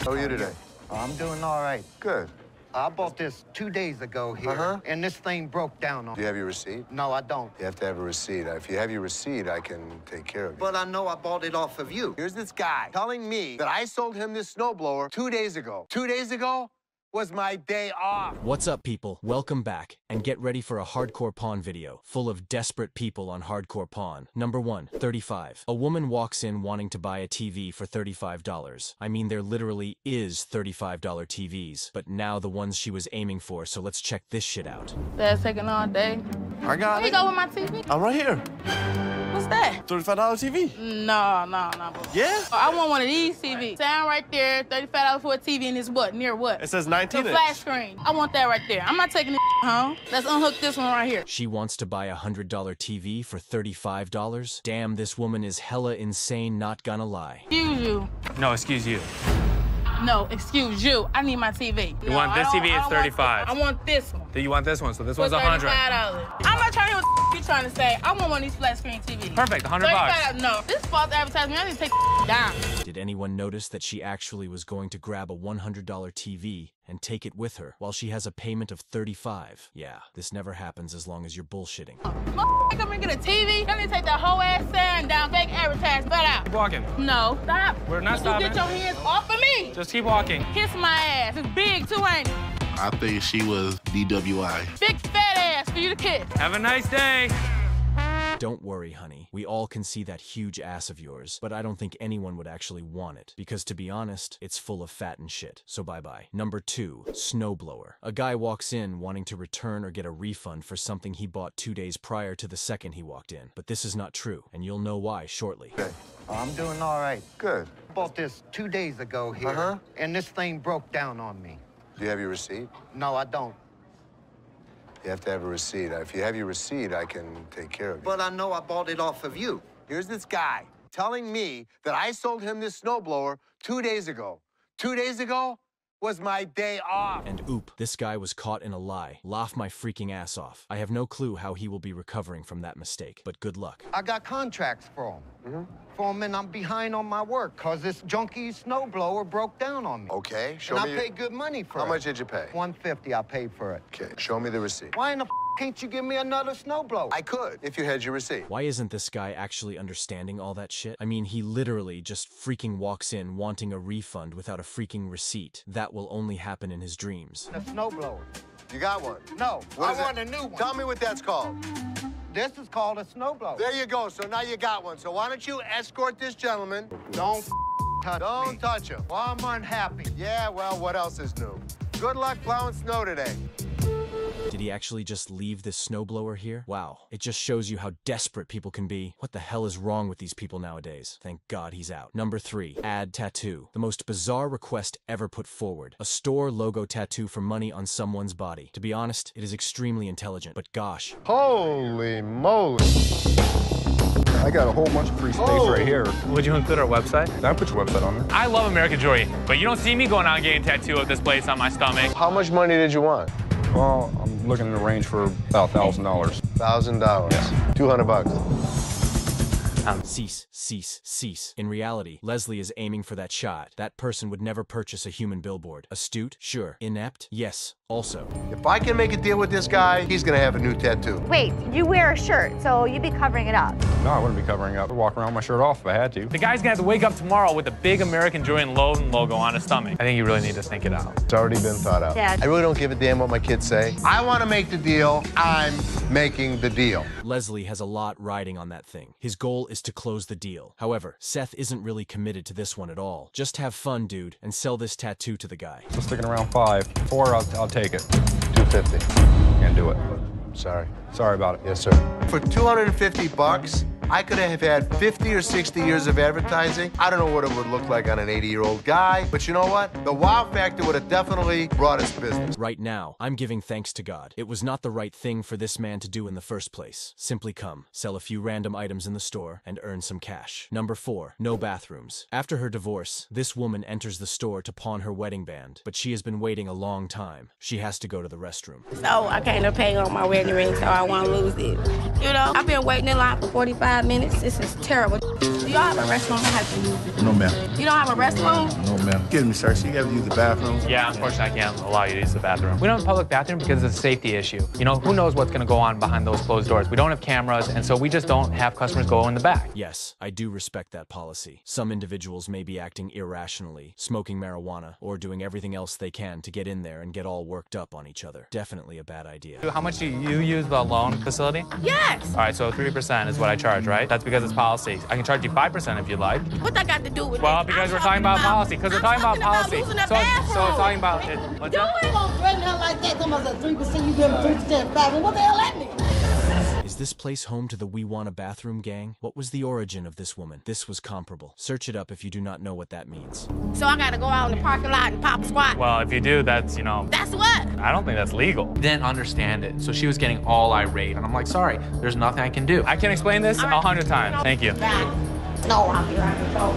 [SPEAKER 2] How are you today?
[SPEAKER 1] I'm doing all right.
[SPEAKER 2] Good.
[SPEAKER 1] I bought this two days ago here,
[SPEAKER 2] Uh-huh.
[SPEAKER 1] and this thing broke down on
[SPEAKER 2] Do you have your receipt?
[SPEAKER 1] No, I don't.
[SPEAKER 2] You have to have a receipt. If you have your receipt, I can take care of you.
[SPEAKER 1] But I know I bought it off of you.
[SPEAKER 2] Here's this guy telling me that I sold him this snowblower two days ago. Two days ago was my day off.
[SPEAKER 3] What's up, people? Welcome back, and get ready for a hardcore pawn video full of desperate people on hardcore pawn. Number 1, 35. A woman walks in wanting to buy a TV for $35. I mean, there literally is $35 TVs, but now the ones she was aiming for, so let's check this shit out.
[SPEAKER 16] That's taking all day.
[SPEAKER 23] I got
[SPEAKER 16] Where you
[SPEAKER 23] it.
[SPEAKER 16] go with my TV?
[SPEAKER 23] I'm right here.
[SPEAKER 16] What's that?
[SPEAKER 23] $35 TV.
[SPEAKER 16] No, no, no. bro.
[SPEAKER 23] Yeah?
[SPEAKER 16] Oh, I want one of these TVs. Sound right there, $35 for a TV and it's what? Near what?
[SPEAKER 23] It says
[SPEAKER 16] The
[SPEAKER 23] 19 inch.
[SPEAKER 16] flat screen. I want that right there. I'm not taking this home. Let's unhook this one right here.
[SPEAKER 3] She wants to buy a $100 TV for $35? Damn, this woman is hella insane, not gonna lie.
[SPEAKER 16] Excuse you.
[SPEAKER 4] No, excuse you.
[SPEAKER 16] No, excuse you. I need my TV.
[SPEAKER 4] You
[SPEAKER 16] No,
[SPEAKER 4] want this TV
[SPEAKER 16] It's
[SPEAKER 4] is
[SPEAKER 16] don't want
[SPEAKER 4] 35.
[SPEAKER 16] this. I want this one.
[SPEAKER 4] Do you want this one? So this
[SPEAKER 16] For
[SPEAKER 4] one's 100.
[SPEAKER 16] $35. I'm not trying to hear what you trying to say. I want one of these flat screen TVs.
[SPEAKER 4] Perfect, 100 bucks.
[SPEAKER 16] 35. No, this false advertisement. I need to take down.
[SPEAKER 3] Did anyone notice that she actually was going to grab a $100 TV and take it with her while she has a payment of 35? Yeah, this never happens as long as you're bullshitting.
[SPEAKER 16] Motherfucker, come and get a TV. I need to take that whole ass sign down, fake advertisement, but out.
[SPEAKER 4] Keep walking.
[SPEAKER 16] No, stop.
[SPEAKER 4] We're not
[SPEAKER 16] you
[SPEAKER 4] stopping.
[SPEAKER 16] get your hands off of me.
[SPEAKER 4] Just keep walking.
[SPEAKER 16] Kiss my ass. It's big too, ain't it?
[SPEAKER 19] I think she was DWI.
[SPEAKER 16] Big fat ass for you to kiss.
[SPEAKER 4] Have a nice day.
[SPEAKER 3] Don't worry, honey. We all can see that huge ass of yours, but I don't think anyone would actually want it, because to be honest, it's full of fat and shit. So bye bye. Number two, snowblower. A guy walks in wanting to return or get a refund for something he bought two days prior to the second he walked in. But this is not true, and you'll know why shortly. Good.
[SPEAKER 1] I'm doing all right.
[SPEAKER 2] Good.
[SPEAKER 1] I bought this two days ago here,
[SPEAKER 2] Uh-huh.
[SPEAKER 1] and this thing broke down on me.
[SPEAKER 2] Do you have your receipt?
[SPEAKER 1] No, I don't.
[SPEAKER 2] You have to have a receipt. If you have your receipt, I can take care of you.
[SPEAKER 1] But I know I bought it off of you.
[SPEAKER 2] Here's this guy telling me that I sold him this snowblower two days ago. Two days ago was my day off.
[SPEAKER 3] And oop, this guy was caught in a lie. Laugh my freaking ass off. I have no clue how he will be recovering from that mistake, but good luck.
[SPEAKER 1] I got contracts for them. Mm-hmm. For them, and I'm behind on my work because this junky snowblower broke down on me.
[SPEAKER 2] Okay, show
[SPEAKER 1] and
[SPEAKER 2] me.
[SPEAKER 1] I
[SPEAKER 2] your-
[SPEAKER 1] paid good money for
[SPEAKER 2] How
[SPEAKER 1] it.
[SPEAKER 2] How much did you pay?
[SPEAKER 1] 150 I paid for it.
[SPEAKER 2] Okay, show me the receipt.
[SPEAKER 1] Why in the can't you give me another snowblower?
[SPEAKER 2] I could, if you had your receipt.
[SPEAKER 3] Why isn't this guy actually understanding all that shit? I mean, he literally just freaking walks in wanting a refund without a freaking receipt. That will only happen in his dreams.
[SPEAKER 1] A snowblower.
[SPEAKER 2] You got one?
[SPEAKER 1] No,
[SPEAKER 2] What
[SPEAKER 1] I
[SPEAKER 2] is it?
[SPEAKER 1] want a new one.
[SPEAKER 2] Tell me what that's called.
[SPEAKER 1] This is called a snowblower.
[SPEAKER 2] There you go. So now you got one. So why don't you escort this gentleman?
[SPEAKER 1] Don't touch him.
[SPEAKER 2] Don't
[SPEAKER 1] me.
[SPEAKER 2] touch him.
[SPEAKER 1] Well, I'm unhappy.
[SPEAKER 2] Yeah, well, what else is new? Good luck plowing snow today.
[SPEAKER 3] Did he actually just leave this snowblower here? Wow, it just shows you how desperate people can be. What the hell is wrong with these people nowadays? Thank God he's out. Number three, add tattoo. The most bizarre request ever put forward. A store logo tattoo for money on someone's body. To be honest, it is extremely intelligent, but gosh.
[SPEAKER 2] Holy moly.
[SPEAKER 23] I got a whole bunch of free space
[SPEAKER 2] Oh.
[SPEAKER 23] right here.
[SPEAKER 4] Would you include our website?
[SPEAKER 23] I put your website on there.
[SPEAKER 4] I love American Jewelry, but you don't see me going out and getting a tattoo of this place on my stomach.
[SPEAKER 2] How much money did you want?
[SPEAKER 23] Well, I'm looking in the range for about thousand dollars.
[SPEAKER 2] Thousand dollars. Two hundred bucks.
[SPEAKER 3] Um, cease, cease, cease. In reality, Leslie is aiming for that shot. That person would never purchase a human billboard. Astute? Sure. Inept? Yes. Also.
[SPEAKER 2] If I can make a deal with this guy, he's gonna have a new tattoo.
[SPEAKER 13] Wait, you wear a shirt, so you'd be covering it up.
[SPEAKER 23] No, I wouldn't be covering up. I'd walk around with my shirt off if I had to.
[SPEAKER 4] The guy's gonna have to wake up tomorrow with a big American Jewelry and Loan logo on his stomach. I think you really need to think it out.
[SPEAKER 2] It's already been thought out.
[SPEAKER 13] Dad.
[SPEAKER 2] I really don't give a damn what my kids say. I want to make the deal. I'm making the deal.
[SPEAKER 3] Leslie has a lot riding on that thing. His goal is to close the deal. However, Seth isn't really committed to this one at all. Just have fun, dude, and sell this tattoo to the guy.
[SPEAKER 23] So sticking around five. Four, I'll, I'll take it.
[SPEAKER 2] Two fifty.
[SPEAKER 23] Can't do it.
[SPEAKER 2] Sorry.
[SPEAKER 23] Sorry about it.
[SPEAKER 2] Yes, sir. For 250 bucks, I could have had 50 or 60 years of advertising. I don't know what it would look like on an 80-year-old guy, but you know what? The wow factor would have definitely brought us business.
[SPEAKER 3] Right now, I'm giving thanks to God. It was not the right thing for this man to do in the first place. Simply come, sell a few random items in the store, and earn some cash. Number four, no bathrooms. After her divorce, this woman enters the store to pawn her wedding band, but she has been waiting a long time. She has to go to the restroom.
[SPEAKER 16] So I came to pay on my wedding ring, so I want to lose it. You know, I've been waiting in line for 45 minutes. This is terrible. Do y'all have a restroom? I have to use it.
[SPEAKER 19] No, ma'am.
[SPEAKER 16] You don't have a restroom?
[SPEAKER 19] No, ma'am. Excuse me, sir. So you have to use the bathroom?
[SPEAKER 4] Yeah, unfortunately, I can't allow you to use the bathroom. We don't have a public bathroom because it's a safety issue. You know, who knows what's going to go on behind those closed doors? We don't have cameras, and so we just don't have customers go in the back.
[SPEAKER 3] Yes, I do respect that policy. Some individuals may be acting irrationally, smoking marijuana, or doing everything else they can to get in there and get all worked up on each other. Definitely a bad idea.
[SPEAKER 4] How much do you use the loan facility?
[SPEAKER 16] Yes.
[SPEAKER 4] All right, so 3% is what I charge, right? That's because it's policy. I can charge you 5% if you'd like.
[SPEAKER 16] What that got to do with
[SPEAKER 4] Well, because
[SPEAKER 16] I'm
[SPEAKER 4] we're talking about
[SPEAKER 16] about-
[SPEAKER 4] policy. Because we're
[SPEAKER 16] I'm
[SPEAKER 4] talking about policy.
[SPEAKER 16] losing the
[SPEAKER 4] So, so it's
[SPEAKER 16] bathroom.
[SPEAKER 4] talking about it. What's
[SPEAKER 16] Do
[SPEAKER 4] that?
[SPEAKER 16] it.
[SPEAKER 12] gonna threaten her like that. Come on, three percent. You give them three percent back. What the hell that mean?
[SPEAKER 3] Is this place home to the We Want a Bathroom gang? What was the origin of this woman? This was comparable. Search it up if you do not know what that means.
[SPEAKER 16] So I got to go out in the parking lot and pop a squat.
[SPEAKER 4] Well, if you do, that's, you know,
[SPEAKER 16] That's what?
[SPEAKER 4] I don't think that's legal. Didn't understand it. So she was getting all irate. And I'm like, sorry, there's nothing I can do. I can explain this a hundred times. Thank you.
[SPEAKER 16] No, I'll be right control.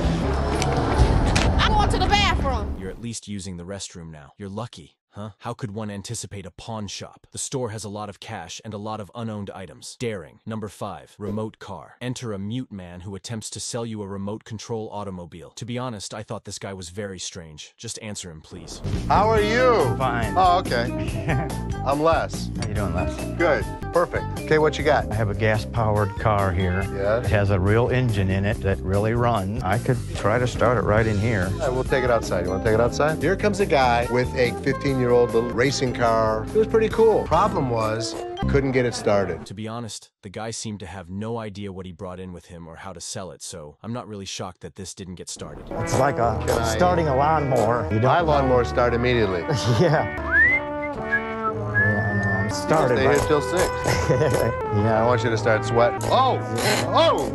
[SPEAKER 16] I'm going to the bathroom.
[SPEAKER 3] You're at least using the restroom now. You're lucky. Huh? How could one anticipate a pawn shop? The store has a lot of cash and a lot of unowned items. Daring. Number 5. Remote car. Enter a mute man who attempts to sell you a remote control automobile. To be honest, I thought this guy was very strange. Just answer him, please.
[SPEAKER 2] How are you?
[SPEAKER 24] Fine.
[SPEAKER 2] Oh, okay. I'm Les.
[SPEAKER 24] How you doing, Les?
[SPEAKER 2] Good. Perfect. Okay, what you got?
[SPEAKER 24] I have a gas-powered car here.
[SPEAKER 2] Yes.
[SPEAKER 24] It has a real engine in it that really runs. I could try to start it right in here.
[SPEAKER 2] All right, we'll take it outside. You want to take it outside? Here comes a guy with a 15-year-old little racing car. It was pretty cool. Problem was, couldn't get it started.
[SPEAKER 3] To be honest, the guy seemed to have no idea what he brought in with him or how to sell it, so I'm not really shocked that this didn't get started.
[SPEAKER 24] It's like a starting a lawnmower. You don't
[SPEAKER 2] My lawnmower start immediately.
[SPEAKER 24] yeah. Started.
[SPEAKER 2] Stay here till six.
[SPEAKER 24] yeah.
[SPEAKER 2] I want you to start sweating. Oh, oh,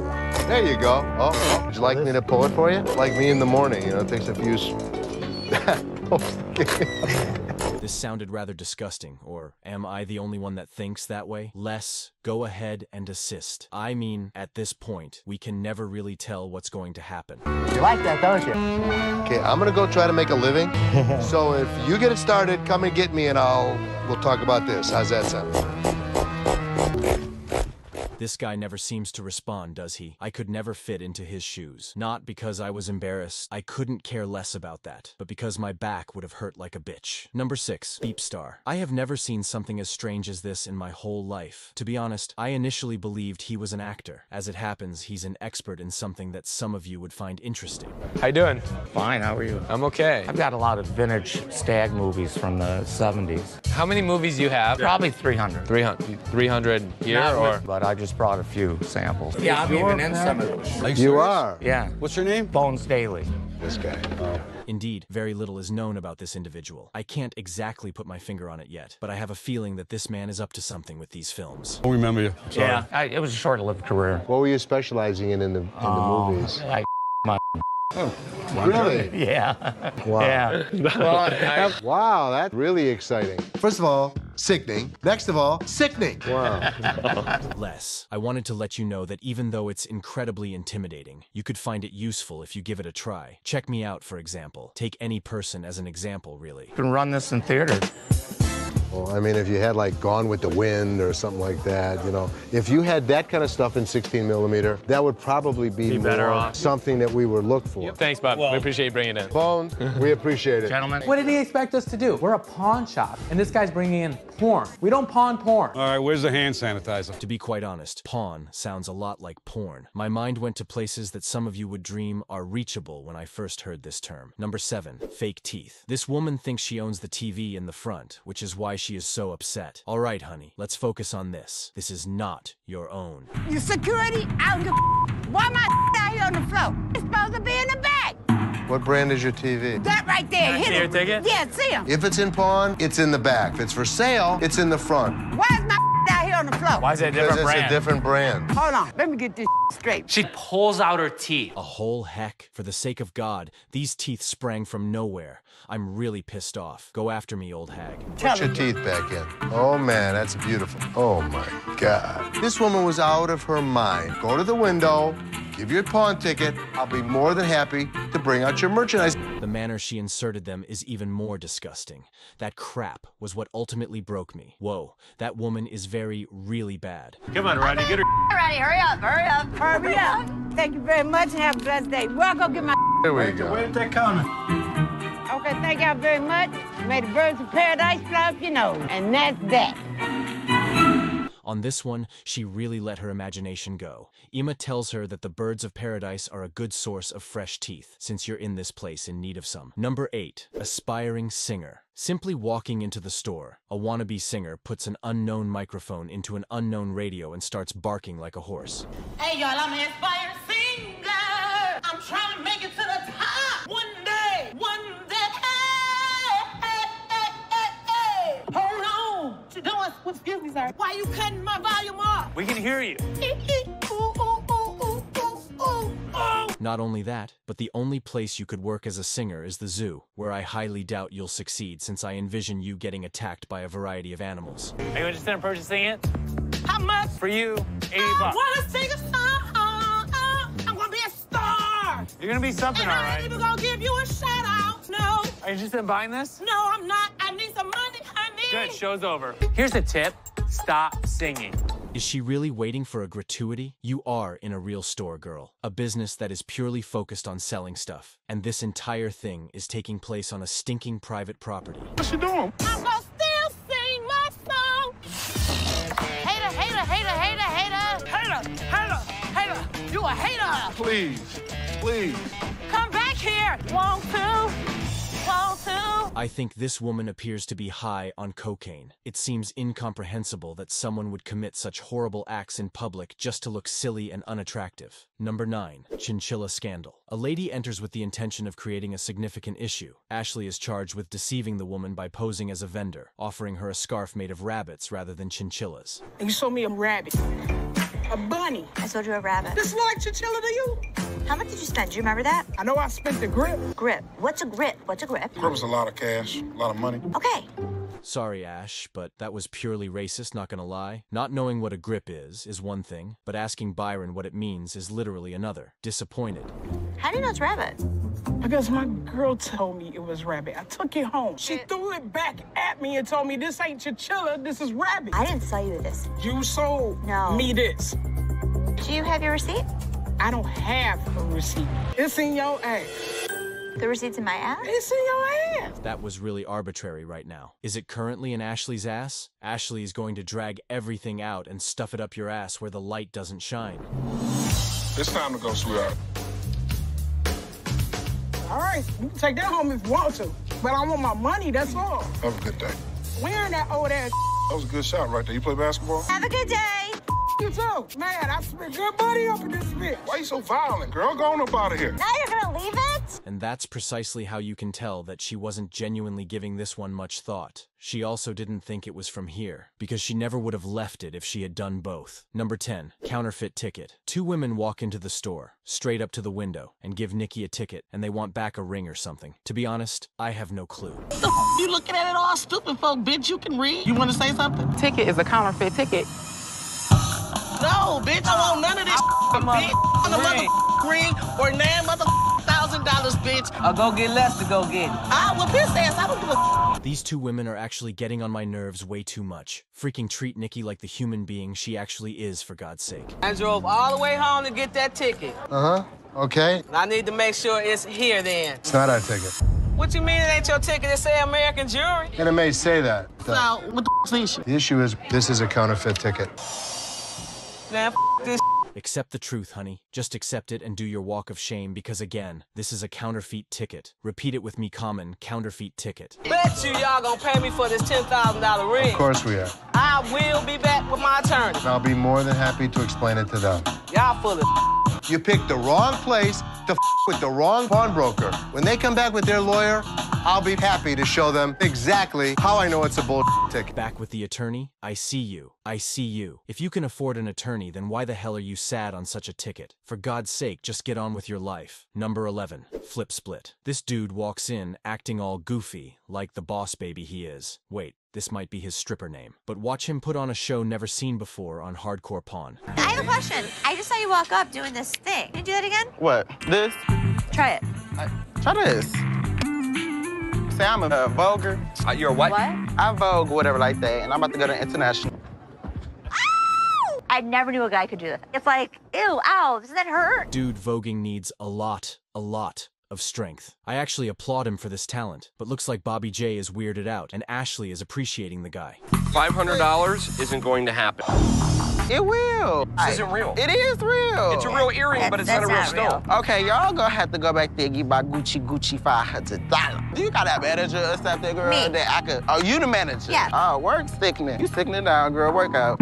[SPEAKER 2] there you go. Oh, oh. would you like me to pull it for you? Like me in the morning, you know, it takes a few. Oh, s-
[SPEAKER 3] This sounded rather disgusting, or am I the only one that thinks that way? Les, go ahead and assist. I mean, at this point, we can never really tell what's going to happen.
[SPEAKER 24] You like that, don't you?
[SPEAKER 2] Okay, I'm gonna go try to make a living. so if you get it started, come and get me, and I'll we'll talk about this. How's that sound?
[SPEAKER 3] This guy never seems to respond, does he? I could never fit into his shoes. Not because I was embarrassed. I couldn't care less about that. But because my back would have hurt like a bitch. Number 6. Beep Star. I have never seen something as strange as this in my whole life. To be honest, I initially believed he was an actor. As it happens, he's an expert in something that some of you would find interesting.
[SPEAKER 25] How you doing?
[SPEAKER 26] Fine, how are you?
[SPEAKER 25] I'm okay.
[SPEAKER 26] I've got a lot of vintage stag movies from the 70s.
[SPEAKER 25] How many movies you have?
[SPEAKER 26] Probably 300.
[SPEAKER 25] 300. 300 here
[SPEAKER 26] Not
[SPEAKER 25] or?
[SPEAKER 26] But I just brought a few samples. Yeah, I'm
[SPEAKER 25] You're
[SPEAKER 26] even in some of
[SPEAKER 25] Are
[SPEAKER 26] those.
[SPEAKER 25] you
[SPEAKER 26] You are? Yeah. What's your name? Bones Daly.
[SPEAKER 2] This guy.
[SPEAKER 3] Indeed, very little is known about this individual. I can't exactly put my finger on it yet, but I have a feeling that this man is up to something with these films.
[SPEAKER 26] I remember you. Yeah, I, it was a short-lived career.
[SPEAKER 2] What were you specializing in in the, in
[SPEAKER 26] Oh,
[SPEAKER 2] the um, movies?
[SPEAKER 26] I my.
[SPEAKER 2] Oh, really?
[SPEAKER 26] Yeah.
[SPEAKER 2] Wow.
[SPEAKER 26] Yeah. Well, I-
[SPEAKER 2] wow, that's really exciting. First of all, sickening. Next of all, sickening. Wow.
[SPEAKER 3] Les, I wanted to let you know that even though it's incredibly intimidating, you could find it useful if you give it a try. Check me out, for example. Take any person as an example, really.
[SPEAKER 26] You can run this in theater.
[SPEAKER 2] Well, I mean, if you had like Gone with the Wind or something like that, you know, if you had that kind of stuff in 16 millimeter, that would probably be,
[SPEAKER 25] Be better off.
[SPEAKER 2] something that we would look for.
[SPEAKER 25] Thanks, bud. we appreciate you bringing it in.
[SPEAKER 2] Bones, we appreciate it.
[SPEAKER 26] Gentlemen.
[SPEAKER 4] What did he expect us to do? We're a pawn shop, and this guy's bringing in porn. We don't pawn porn.
[SPEAKER 23] All right, where's the hand sanitizer?
[SPEAKER 3] To be quite honest, pawn sounds a lot like porn. My mind went to places that some of you would dream are reachable when I first heard this term. Number seven, fake teeth. This woman thinks she owns the TV in the front, which is why she is so upset. All right, honey, let's focus on this. This is not your own.
[SPEAKER 12] You security out the Why my out here on the floor? It's supposed to be in the bag.
[SPEAKER 2] What brand is your TV?
[SPEAKER 12] That right there. Hit
[SPEAKER 25] see your ticket?
[SPEAKER 12] Yeah, see him.
[SPEAKER 2] If it's in pawn, it's in the back. If it's for sale, it's in the front.
[SPEAKER 12] Why is my out here on the floor?
[SPEAKER 25] Why is it a
[SPEAKER 2] Because
[SPEAKER 25] different
[SPEAKER 2] it's
[SPEAKER 25] brand?
[SPEAKER 2] a different brand.
[SPEAKER 12] Hold on. Let me get this straight.
[SPEAKER 25] She pulls out her teeth.
[SPEAKER 3] A whole heck. For the sake of God, these teeth sprang from nowhere. I'm really pissed off. Go after me, old hag.
[SPEAKER 2] Put your teeth back in. Oh man, that's beautiful. Oh my God. This woman was out of her mind. Go to the window, give you a pawn ticket. I'll be more than happy to bring out your merchandise.
[SPEAKER 3] The manner she inserted them is even more disgusting. That crap was what ultimately broke me. Whoa, that woman is very, really bad.
[SPEAKER 25] Come on, Rodney, get her.
[SPEAKER 12] Ready, hurry up, hurry up. Hurry up. Thank you very much and have a blessed day. Well, go get my.
[SPEAKER 2] Here we go.
[SPEAKER 25] Where's that coming?
[SPEAKER 12] Okay, thank y'all very much. May the birds of paradise fly up your nose. And that's that.
[SPEAKER 3] On this one, she really let her imagination go. Ima tells her that the birds of paradise are a good source of fresh teeth, since you're in this place in need of some. Number 8. Aspiring Singer. Simply walking into the store, a wannabe singer puts an unknown microphone into an unknown radio and starts barking like a horse.
[SPEAKER 21] Hey, y'all, I'm an inspired singer. I'm trying What you doing? Excuse me. Why you cutting my volume off?
[SPEAKER 25] We can hear you.
[SPEAKER 3] Not only that, but the only place you could work as a singer is the zoo, where I highly doubt you'll succeed since I envision you getting attacked by a variety of animals.
[SPEAKER 25] Are you interested in purchasing it?
[SPEAKER 21] How much?
[SPEAKER 25] For you, 80
[SPEAKER 21] I
[SPEAKER 25] bucks.
[SPEAKER 21] wanna sing a song. I'm gonna be a star.
[SPEAKER 25] You're gonna be something,
[SPEAKER 21] And
[SPEAKER 25] all
[SPEAKER 21] I ain't
[SPEAKER 25] right.
[SPEAKER 21] even gonna give you a shout out. No.
[SPEAKER 25] Are you interested in buying this?
[SPEAKER 21] No, I'm not. I need some money, honey.
[SPEAKER 25] Good, show's over. Here's a tip. Stop singing.
[SPEAKER 3] Is she really waiting for a gratuity? You are in a real store, girl. A business that is purely focused on selling stuff. And this entire thing is taking place on a stinking private property.
[SPEAKER 6] What's she doing?
[SPEAKER 21] I'm gonna still sing my song. Hater, hater, hater, hater, hater. Hater, hater, hater. You a hater.
[SPEAKER 6] Please, please.
[SPEAKER 21] Come back here. Want to? Want to?
[SPEAKER 3] I think this woman appears to be high on cocaine. It seems incomprehensible that someone would commit such horrible acts in public just to look silly and unattractive. Number 9. Chinchilla Scandal. A lady enters with the intention of creating a significant issue. Ashley is charged with deceiving the woman by posing as a vendor, offering her a scarf made of rabbits rather than chinchillas.
[SPEAKER 21] You sold me a rabbit. A bunny.
[SPEAKER 13] I sold you a rabbit.
[SPEAKER 21] This like chinchilla to you?
[SPEAKER 13] How much did you spend? Do you remember that?
[SPEAKER 21] I know I spent the grip.
[SPEAKER 13] Grip. What's a grip? What's a grip?
[SPEAKER 6] That was a lot of cash, a lot of money.
[SPEAKER 13] Okay.
[SPEAKER 3] Sorry, Ash, but that was purely racist, not gonna lie. Not knowing what a grip is, is one thing, but asking Byron what it means is literally another. Disappointed.
[SPEAKER 13] How do you know it's rabbit?
[SPEAKER 27] Because my girl told me it was rabbit. I took it home. She threw it back at me and told me this ain't chinchilla, this is rabbit.
[SPEAKER 13] I didn't sell you this.
[SPEAKER 27] You sold
[SPEAKER 13] No.
[SPEAKER 27] me this.
[SPEAKER 13] Do you have your receipt?
[SPEAKER 27] I don't have a receipt. It's in your ass.
[SPEAKER 13] The receipt's in my ass?
[SPEAKER 27] It's in your ass.
[SPEAKER 3] That was really arbitrary right now. Is it currently in Ashley's ass? Ashley is going to drag everything out and stuff it up your ass where the light doesn't shine.
[SPEAKER 6] It's time to go, sweetheart.
[SPEAKER 27] All right, you can take that home if you want to. But I want my money, that's all.
[SPEAKER 6] Have a good day.
[SPEAKER 27] Wearing that old ass
[SPEAKER 6] That was a good shot right there. You play basketball?
[SPEAKER 13] Have a good day.
[SPEAKER 27] you too. Man, I spent good money up in this bitch.
[SPEAKER 6] Why you so violent, girl? Go on up out of here.
[SPEAKER 13] Now you're gonna leave it?
[SPEAKER 3] And that's precisely how you can tell that she wasn't genuinely giving this one much thought. She also didn't think it was from here, because she never would have left it if she had done both. Number 10, counterfeit ticket. Two women walk into the store, straight up to the window, and give Nikki a ticket, and they want back a ring or something. To be honest, I have no clue.
[SPEAKER 12] What The f- you looking at it all stupid, folk, bitch? You can read. You want to say something?
[SPEAKER 4] Ticket is a counterfeit ticket.
[SPEAKER 12] No, bitch, I want none of this bitch. On the
[SPEAKER 4] ring.
[SPEAKER 12] mother ring or nine mother thousand dollars, bitch.
[SPEAKER 25] I'll go get Les to go get it.
[SPEAKER 12] I will piss ass. I don't give a
[SPEAKER 3] These two women are actually getting on my nerves way too much. Freaking treat Nikki like the human being she actually is, for God's sake.
[SPEAKER 25] I drove all the way home to get that ticket.
[SPEAKER 2] Uh huh. Okay.
[SPEAKER 25] I need to make sure it's here then.
[SPEAKER 2] It's not our ticket.
[SPEAKER 25] What you mean it ain't your ticket? It say American Jewelry.
[SPEAKER 2] And it may say that.
[SPEAKER 12] So, what the f- issue?
[SPEAKER 2] The issue is this is a counterfeit ticket.
[SPEAKER 25] Man, f- this.
[SPEAKER 3] Accept the truth, honey. Just accept it and do your walk of shame because, again, this is a counterfeit ticket. Repeat it with me common counterfeit ticket.
[SPEAKER 25] Bet you y'all gonna pay me for this ten thousand dollar ring.
[SPEAKER 2] Of course we are.
[SPEAKER 25] I will be back with my attorney.
[SPEAKER 2] And I'll be more than happy to explain it to them.
[SPEAKER 25] Y'all full of.
[SPEAKER 2] You picked the wrong place to with the wrong pawnbroker. When they come back with their lawyer, I'll be happy to show them exactly how I know it's a bull ticket.
[SPEAKER 3] Back with the attorney? I see you. I see you. If you can afford an attorney, then why the hell are you sad on such a ticket? For God's sake, just get on with your life. Number 11. Flip split. This dude walks in acting all goofy, like the boss baby he is. Wait, this might be his stripper name. But watch him put on a show never seen before on Hardcore Pawn.
[SPEAKER 13] I have a question. I just saw you walk up doing this thing. Can you do that again?
[SPEAKER 22] What? This?
[SPEAKER 13] Try it.
[SPEAKER 22] Try this. Say I'm a uh, vulgar.
[SPEAKER 25] Uh, you're a what?
[SPEAKER 13] What?
[SPEAKER 22] I vogue, whatever like that, and I'm about to go to international.
[SPEAKER 13] I never knew a guy could do that. It's like, ew, ow, doesn't that hurt?
[SPEAKER 3] Dude voguing needs a lot, a lot of strength. I actually applaud him for this talent, but looks like Bobby J is weirded out, and Ashley is appreciating the guy.
[SPEAKER 28] $500 isn't going to happen.
[SPEAKER 22] It will.
[SPEAKER 28] This isn't real.
[SPEAKER 22] It is real.
[SPEAKER 28] It's a real earring, but it's not a real stone.
[SPEAKER 22] Okay, y'all gonna have to go back there and get my Gucci Gucci five hundred dollars. Do you got a manager or something, girl?
[SPEAKER 13] Me.
[SPEAKER 22] That I could. Oh, you the manager?
[SPEAKER 13] Yeah.
[SPEAKER 22] Oh, work sickening. You sickening down, girl. Work out.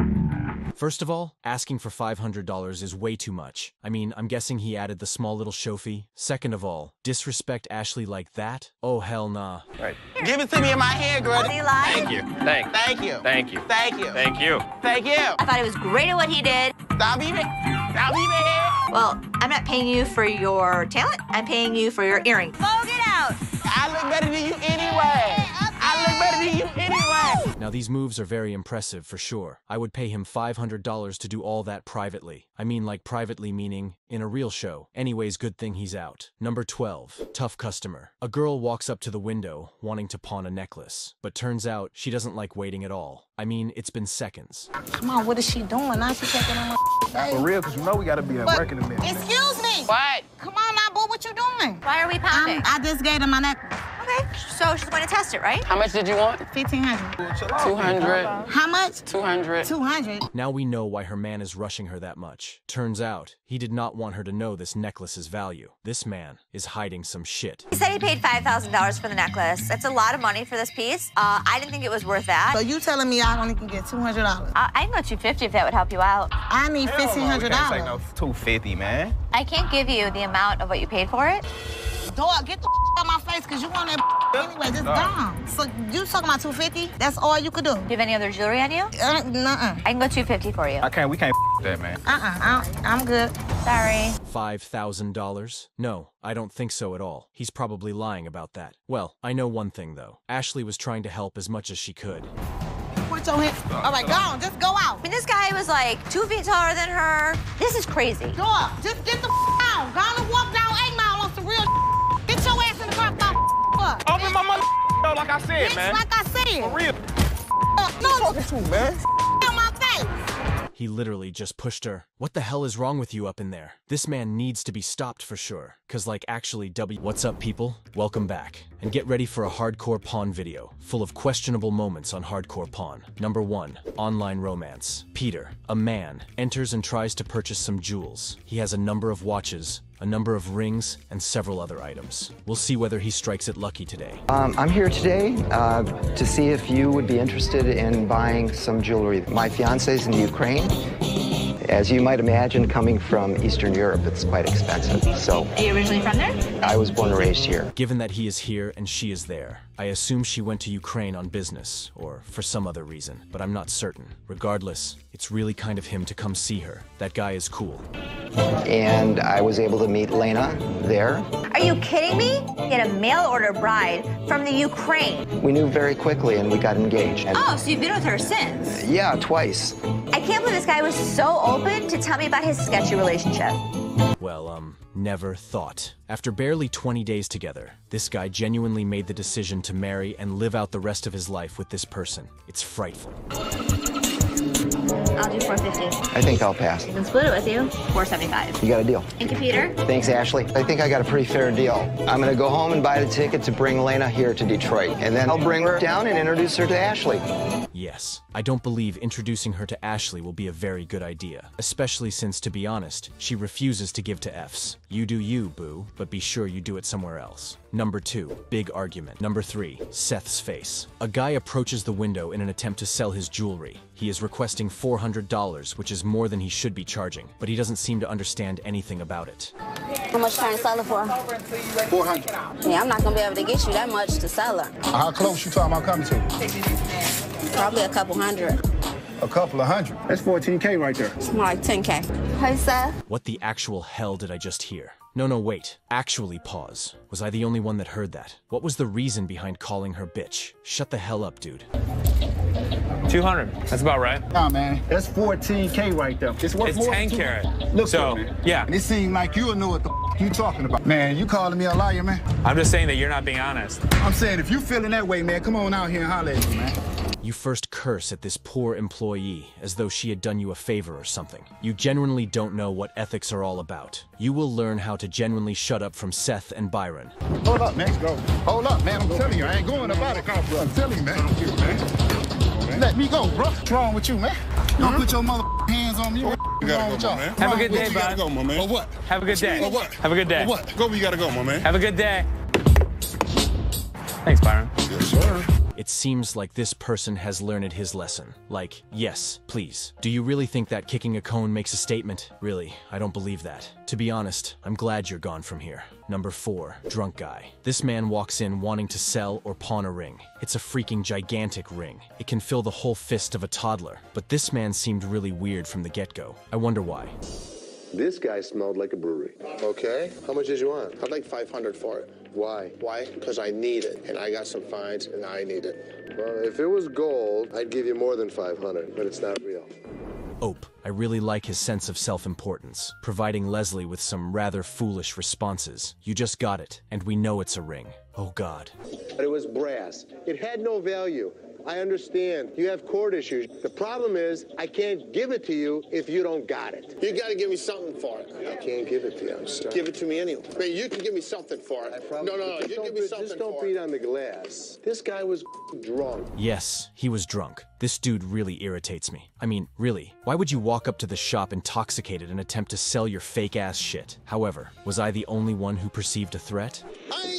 [SPEAKER 3] First of all, asking for $500 is way too much. I mean, I'm guessing he added the small little show fee. Second of all, disrespect Ashley like that? Oh, hell nah.
[SPEAKER 28] Right.
[SPEAKER 22] Give it to me in my hand, girl.
[SPEAKER 28] Thank you. Thank.
[SPEAKER 22] Thank you.
[SPEAKER 28] Thank you.
[SPEAKER 22] Thank you.
[SPEAKER 28] Thank you.
[SPEAKER 22] Thank you.
[SPEAKER 13] I thought he was great at what he did.
[SPEAKER 22] Stop even. Stop even.
[SPEAKER 13] Well, I'm not paying you for your talent. I'm paying you for your earring. Vogue it out.
[SPEAKER 22] I look better than you anyway. I look better than you anyway.
[SPEAKER 3] Now, these moves are very impressive for sure. I would pay him $500 to do all that privately. I mean, like, privately meaning in a real show. Anyways, good thing he's out. Number 12. Tough customer. A girl walks up to the window wanting to pawn a necklace, but turns out she doesn't like waiting at all. I mean, it's been seconds.
[SPEAKER 12] Come on, what is she doing? Now she checking on my
[SPEAKER 23] For real, because you know we got to be at
[SPEAKER 12] But-
[SPEAKER 23] work in a minute.
[SPEAKER 12] Excuse me.
[SPEAKER 22] What?
[SPEAKER 12] Come on now, boo. What you doing?
[SPEAKER 13] Why are we pounding?
[SPEAKER 12] Um, I just gave him my necklace.
[SPEAKER 13] Okay, so she's going to test it, right?
[SPEAKER 28] How much did you want?
[SPEAKER 12] Fifteen hundred.
[SPEAKER 28] 200.
[SPEAKER 12] How much?
[SPEAKER 28] 200.
[SPEAKER 12] Two hundred.
[SPEAKER 3] Now we know why her man is rushing her that much. Turns out, he did not want her to know this necklace's value. This man is hiding some shit.
[SPEAKER 13] He said he paid $5,000 for the necklace. That's a lot of money for this piece. Uh, I didn't think it was worth that.
[SPEAKER 12] So you telling me I only can get two hundred dollars?
[SPEAKER 13] I, I can go 250 if that would help you out.
[SPEAKER 12] I need fifteen hundred
[SPEAKER 23] Can't
[SPEAKER 12] dollars.
[SPEAKER 23] take no 250, man.
[SPEAKER 13] I can't give you the amount of what you paid for it.
[SPEAKER 12] Dog, get the out my face. face because you want that anyway. Just gone. So you talking about 250? That's all you could do.
[SPEAKER 13] Do you have any other jewelry on you?
[SPEAKER 12] Uh, nuh-uh.
[SPEAKER 13] I can go 250 for you.
[SPEAKER 23] I can't. We can't that, man.
[SPEAKER 12] Uh-uh. I'm, I'm good.
[SPEAKER 13] Sorry.
[SPEAKER 3] $5,000? No, I don't think so at all. He's probably lying about that. Well, I know one thing though. Ashley was trying to help as much as she could.
[SPEAKER 12] Put your hands. All right, go on. Just go out.
[SPEAKER 13] I mean, this guy was like two feet taller than her. This is crazy.
[SPEAKER 12] Go up. Just get the down. Go on and walk down 8 Mile on some real Fuck.
[SPEAKER 23] Open my mother door like I said,
[SPEAKER 12] Bitch,
[SPEAKER 23] man.
[SPEAKER 12] like I said.
[SPEAKER 23] For real.
[SPEAKER 12] No,
[SPEAKER 23] talking to, man?
[SPEAKER 12] on my face.
[SPEAKER 3] He literally just pushed her. What the hell is wrong with you up in there? This man needs to be stopped for sure. Cause like actually W- What's up people? Welcome back. And get ready for a hardcore pawn video, full of questionable moments on hardcore pawn. Number 1. Online romance. Peter, a man, enters and tries to purchase some jewels. He has a number of watches, a number of rings, and several other items. We'll see whether he strikes it lucky today.
[SPEAKER 29] Um, I'm here today uh, to see if you would be interested in buying some jewelry. My fiance's in Ukraine. As you might imagine, coming from Eastern Europe, it's quite expensive. So
[SPEAKER 13] Are you originally from there?
[SPEAKER 29] I was born and raised here.
[SPEAKER 3] Given that he is here and she is there, I assume she went to Ukraine on business, or for some other reason, but I'm not certain. Regardless, it's really kind of him to come see her. That guy is cool.
[SPEAKER 29] And I was able to meet Lena there.
[SPEAKER 13] Are you kidding me? Get a mail order bride from the Ukraine.
[SPEAKER 29] We knew very quickly and we got engaged. And
[SPEAKER 13] Oh, so you've been with her since?
[SPEAKER 29] yeah, twice.
[SPEAKER 13] I can't believe this guy was so open to tell me about his sketchy relationship.
[SPEAKER 3] Well, um, never thought. After barely 20 days together, this guy genuinely made the decision to marry and live out the rest of his life with this person. It's frightful.
[SPEAKER 13] I'll do 450.
[SPEAKER 29] I think I'll pass.
[SPEAKER 13] I can split it with you. 475.
[SPEAKER 29] You got a deal.
[SPEAKER 13] Thank you, Peter.
[SPEAKER 29] Thanks, Ashley. I think I got a pretty fair deal. I'm gonna go home and buy the ticket to bring Lena here to Detroit. And then I'll bring her down and introduce her to Ashley.
[SPEAKER 3] Yes, I don't believe introducing her to Ashley will be a very good idea, especially since, to be honest, she refuses to give to Fs. You do you, boo, but be sure you do it somewhere else. Number 2, big argument. Number 3, Seth's face. A guy approaches the window in an attempt to sell his jewelry. He is requesting $400, which is more than he should be charging, but he doesn't seem to understand anything about it.
[SPEAKER 16] How much trying to sell it for?
[SPEAKER 19] 400.
[SPEAKER 16] Yeah, I'm not gonna be able to get you that much to sell her.
[SPEAKER 19] How close you talking about coming to?
[SPEAKER 16] Probably a couple hundred.
[SPEAKER 19] A couple of hundred. That's 14K right there.
[SPEAKER 16] It's more like 10K. Hey, sir.
[SPEAKER 3] What the actual hell did I just hear? No, no, wait. Actually, pause. Was I the only one that heard that? What was the reason behind calling her bitch? Shut the hell up, dude.
[SPEAKER 4] 200. That's about right.
[SPEAKER 19] Nah, man, that's 14K right there. It's worth
[SPEAKER 4] It's
[SPEAKER 19] more
[SPEAKER 4] 10
[SPEAKER 19] than two-
[SPEAKER 4] carat.
[SPEAKER 19] Look,
[SPEAKER 4] So,
[SPEAKER 19] here, man.
[SPEAKER 4] yeah.
[SPEAKER 19] And it seems like you know what the f- you talking about. Man, you calling me a liar, man?
[SPEAKER 4] I'm just saying that you're not being honest.
[SPEAKER 19] I'm saying if you feeling that way, man, come on out here and holler at me, man.
[SPEAKER 3] You first curse at this poor employee as though she had done you a favor or something. You genuinely don't know what ethics are all about. You will learn how to genuinely shut up from Seth and Byron.
[SPEAKER 19] Hold up, man. Let's go. Hold up, man. I'm telling you, I ain't going about it. I'm telling you, man. Let me go, bro. What's wrong with you, man? You don't put your mother hands on me. You gotta go, man.
[SPEAKER 4] Have a good day,
[SPEAKER 6] you gotta go, my man.
[SPEAKER 19] Or what?
[SPEAKER 4] Have a good day.
[SPEAKER 6] Or what?
[SPEAKER 4] Have a good day.
[SPEAKER 6] Or what? Go where you gotta go, my man.
[SPEAKER 4] Have a good day. Thanks, Byron.
[SPEAKER 6] Yes, sir.
[SPEAKER 3] It seems like this person has learned his lesson. Like, yes, please. Do you really think that kicking a cone makes a statement? Really, I don't believe that. To be honest, I'm glad you're gone from here. Number 4. Drunk guy. This man walks in wanting to sell or pawn a ring. It's a freaking gigantic ring. It can fill the whole fist of a toddler. But this man seemed really weird from the get-go. I wonder why.
[SPEAKER 2] This guy smelled like a brewery. Okay. How much did you want?
[SPEAKER 30] I'd like 500 for it.
[SPEAKER 2] Why?
[SPEAKER 30] Why? Because I need it, and I got some fines, and I need it.
[SPEAKER 2] Well, if it was gold, I'd give you more than 500, but it's not real.
[SPEAKER 3] Ope, I really like his sense of self-importance, providing Leslie with some rather foolish responses. You just got it, and we know it's a ring. Oh god.
[SPEAKER 2] But it was brass. It had no value. I understand. You have court issues. The problem is, I can't give it to you if you don't got it.
[SPEAKER 30] You got to give me something for it.
[SPEAKER 2] I can't give it to you. I'm sorry.
[SPEAKER 30] Give it to me anyway. Man, you can give me something for it. No, no, no. You
[SPEAKER 2] don't
[SPEAKER 30] give me
[SPEAKER 2] beat-
[SPEAKER 30] something
[SPEAKER 2] Just don't beat on the glass. This guy was drunk.
[SPEAKER 3] Yes, he was drunk. This dude really irritates me. I mean, really, why would you walk up to the shop intoxicated and attempt to sell your fake ass shit? However, was I the only one who perceived a threat?
[SPEAKER 30] I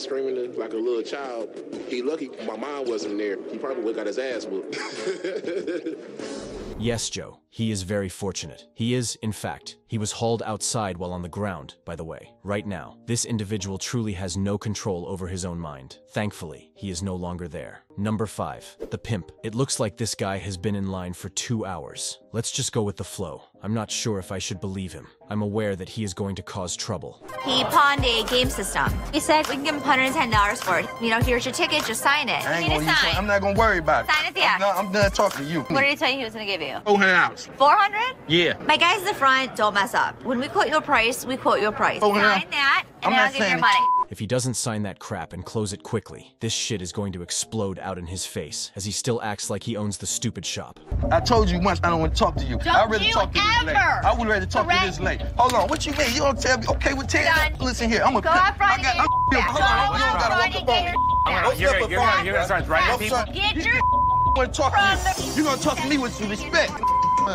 [SPEAKER 30] screaming like a little child. He lucky my mom wasn't there. He probably would got his ass whooped.
[SPEAKER 3] Yes, Joe, he is very fortunate. He is, in fact, he was hauled outside while on the ground, by the way. Right now, this individual truly has no control over his own mind. Thankfully, he is no longer there. Number 5. The Pimp. It looks like this guy has been in line for two hours. Let's just go with the flow. I'm not sure if I should believe him. I'm aware that he is going to cause trouble.
[SPEAKER 13] He pawned a game system. He said we can give him $110 for it. You know, here's your ticket, just sign it.
[SPEAKER 31] I
[SPEAKER 13] You
[SPEAKER 31] ain't
[SPEAKER 13] need
[SPEAKER 31] gonna
[SPEAKER 13] to
[SPEAKER 31] use
[SPEAKER 13] sign.
[SPEAKER 31] I'm not gonna worry about it.
[SPEAKER 13] Sign it, yeah.
[SPEAKER 31] I'm done, I'm done talking to you.
[SPEAKER 13] What did he tell you he was gonna give you?
[SPEAKER 31] Four hundred dollars.
[SPEAKER 13] 400?
[SPEAKER 31] Yeah.
[SPEAKER 13] My guys in the front, don't mess up. When we quote you a price, we quote you a price.
[SPEAKER 31] Yeah.
[SPEAKER 13] Sign that, and
[SPEAKER 31] I'm
[SPEAKER 13] then I'll give you your money.
[SPEAKER 3] If he doesn't sign that crap and close it quickly, this shit is going to explode out in his face as he still acts like he owns the stupid shop.
[SPEAKER 31] I told you once I don't want to talk to you.
[SPEAKER 13] Don't
[SPEAKER 31] I ready
[SPEAKER 13] you
[SPEAKER 31] talk to this lady.
[SPEAKER 13] ever
[SPEAKER 31] I would ready to talk to this lady. Hold on, what you mean? You don't tell me? Okay, with ten.
[SPEAKER 13] Done.
[SPEAKER 31] Listen here, I'm a.
[SPEAKER 13] Go out front
[SPEAKER 31] I got.
[SPEAKER 13] and
[SPEAKER 31] I'm, hold on, you don't
[SPEAKER 13] Go
[SPEAKER 31] gotta
[SPEAKER 13] out
[SPEAKER 31] walk up on
[SPEAKER 13] get
[SPEAKER 31] me.
[SPEAKER 13] your
[SPEAKER 31] Don't step
[SPEAKER 4] You're-
[SPEAKER 31] up
[SPEAKER 4] you're gonna-
[SPEAKER 31] me.
[SPEAKER 4] you're gonna start threatening
[SPEAKER 31] Don't
[SPEAKER 4] people?
[SPEAKER 13] Get your
[SPEAKER 31] You want to talk to
[SPEAKER 13] from
[SPEAKER 31] me? You gonna talk to me with some respect?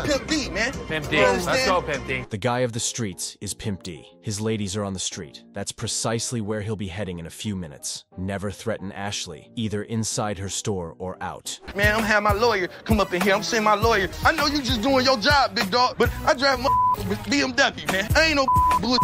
[SPEAKER 31] Pimp D, man.
[SPEAKER 4] Pimp D. Let's go, Pimp D.
[SPEAKER 3] The guy of the streets is Pimp D. His ladies are on the street. That's precisely where he'll be heading in a few minutes. Never threaten Ashley, either inside her store or out.
[SPEAKER 31] Man, I'm having my lawyer come up in here. I'm saying my lawyer. I know you just doing your job, big dog, but I drive my with BMW, man. I ain't no bull.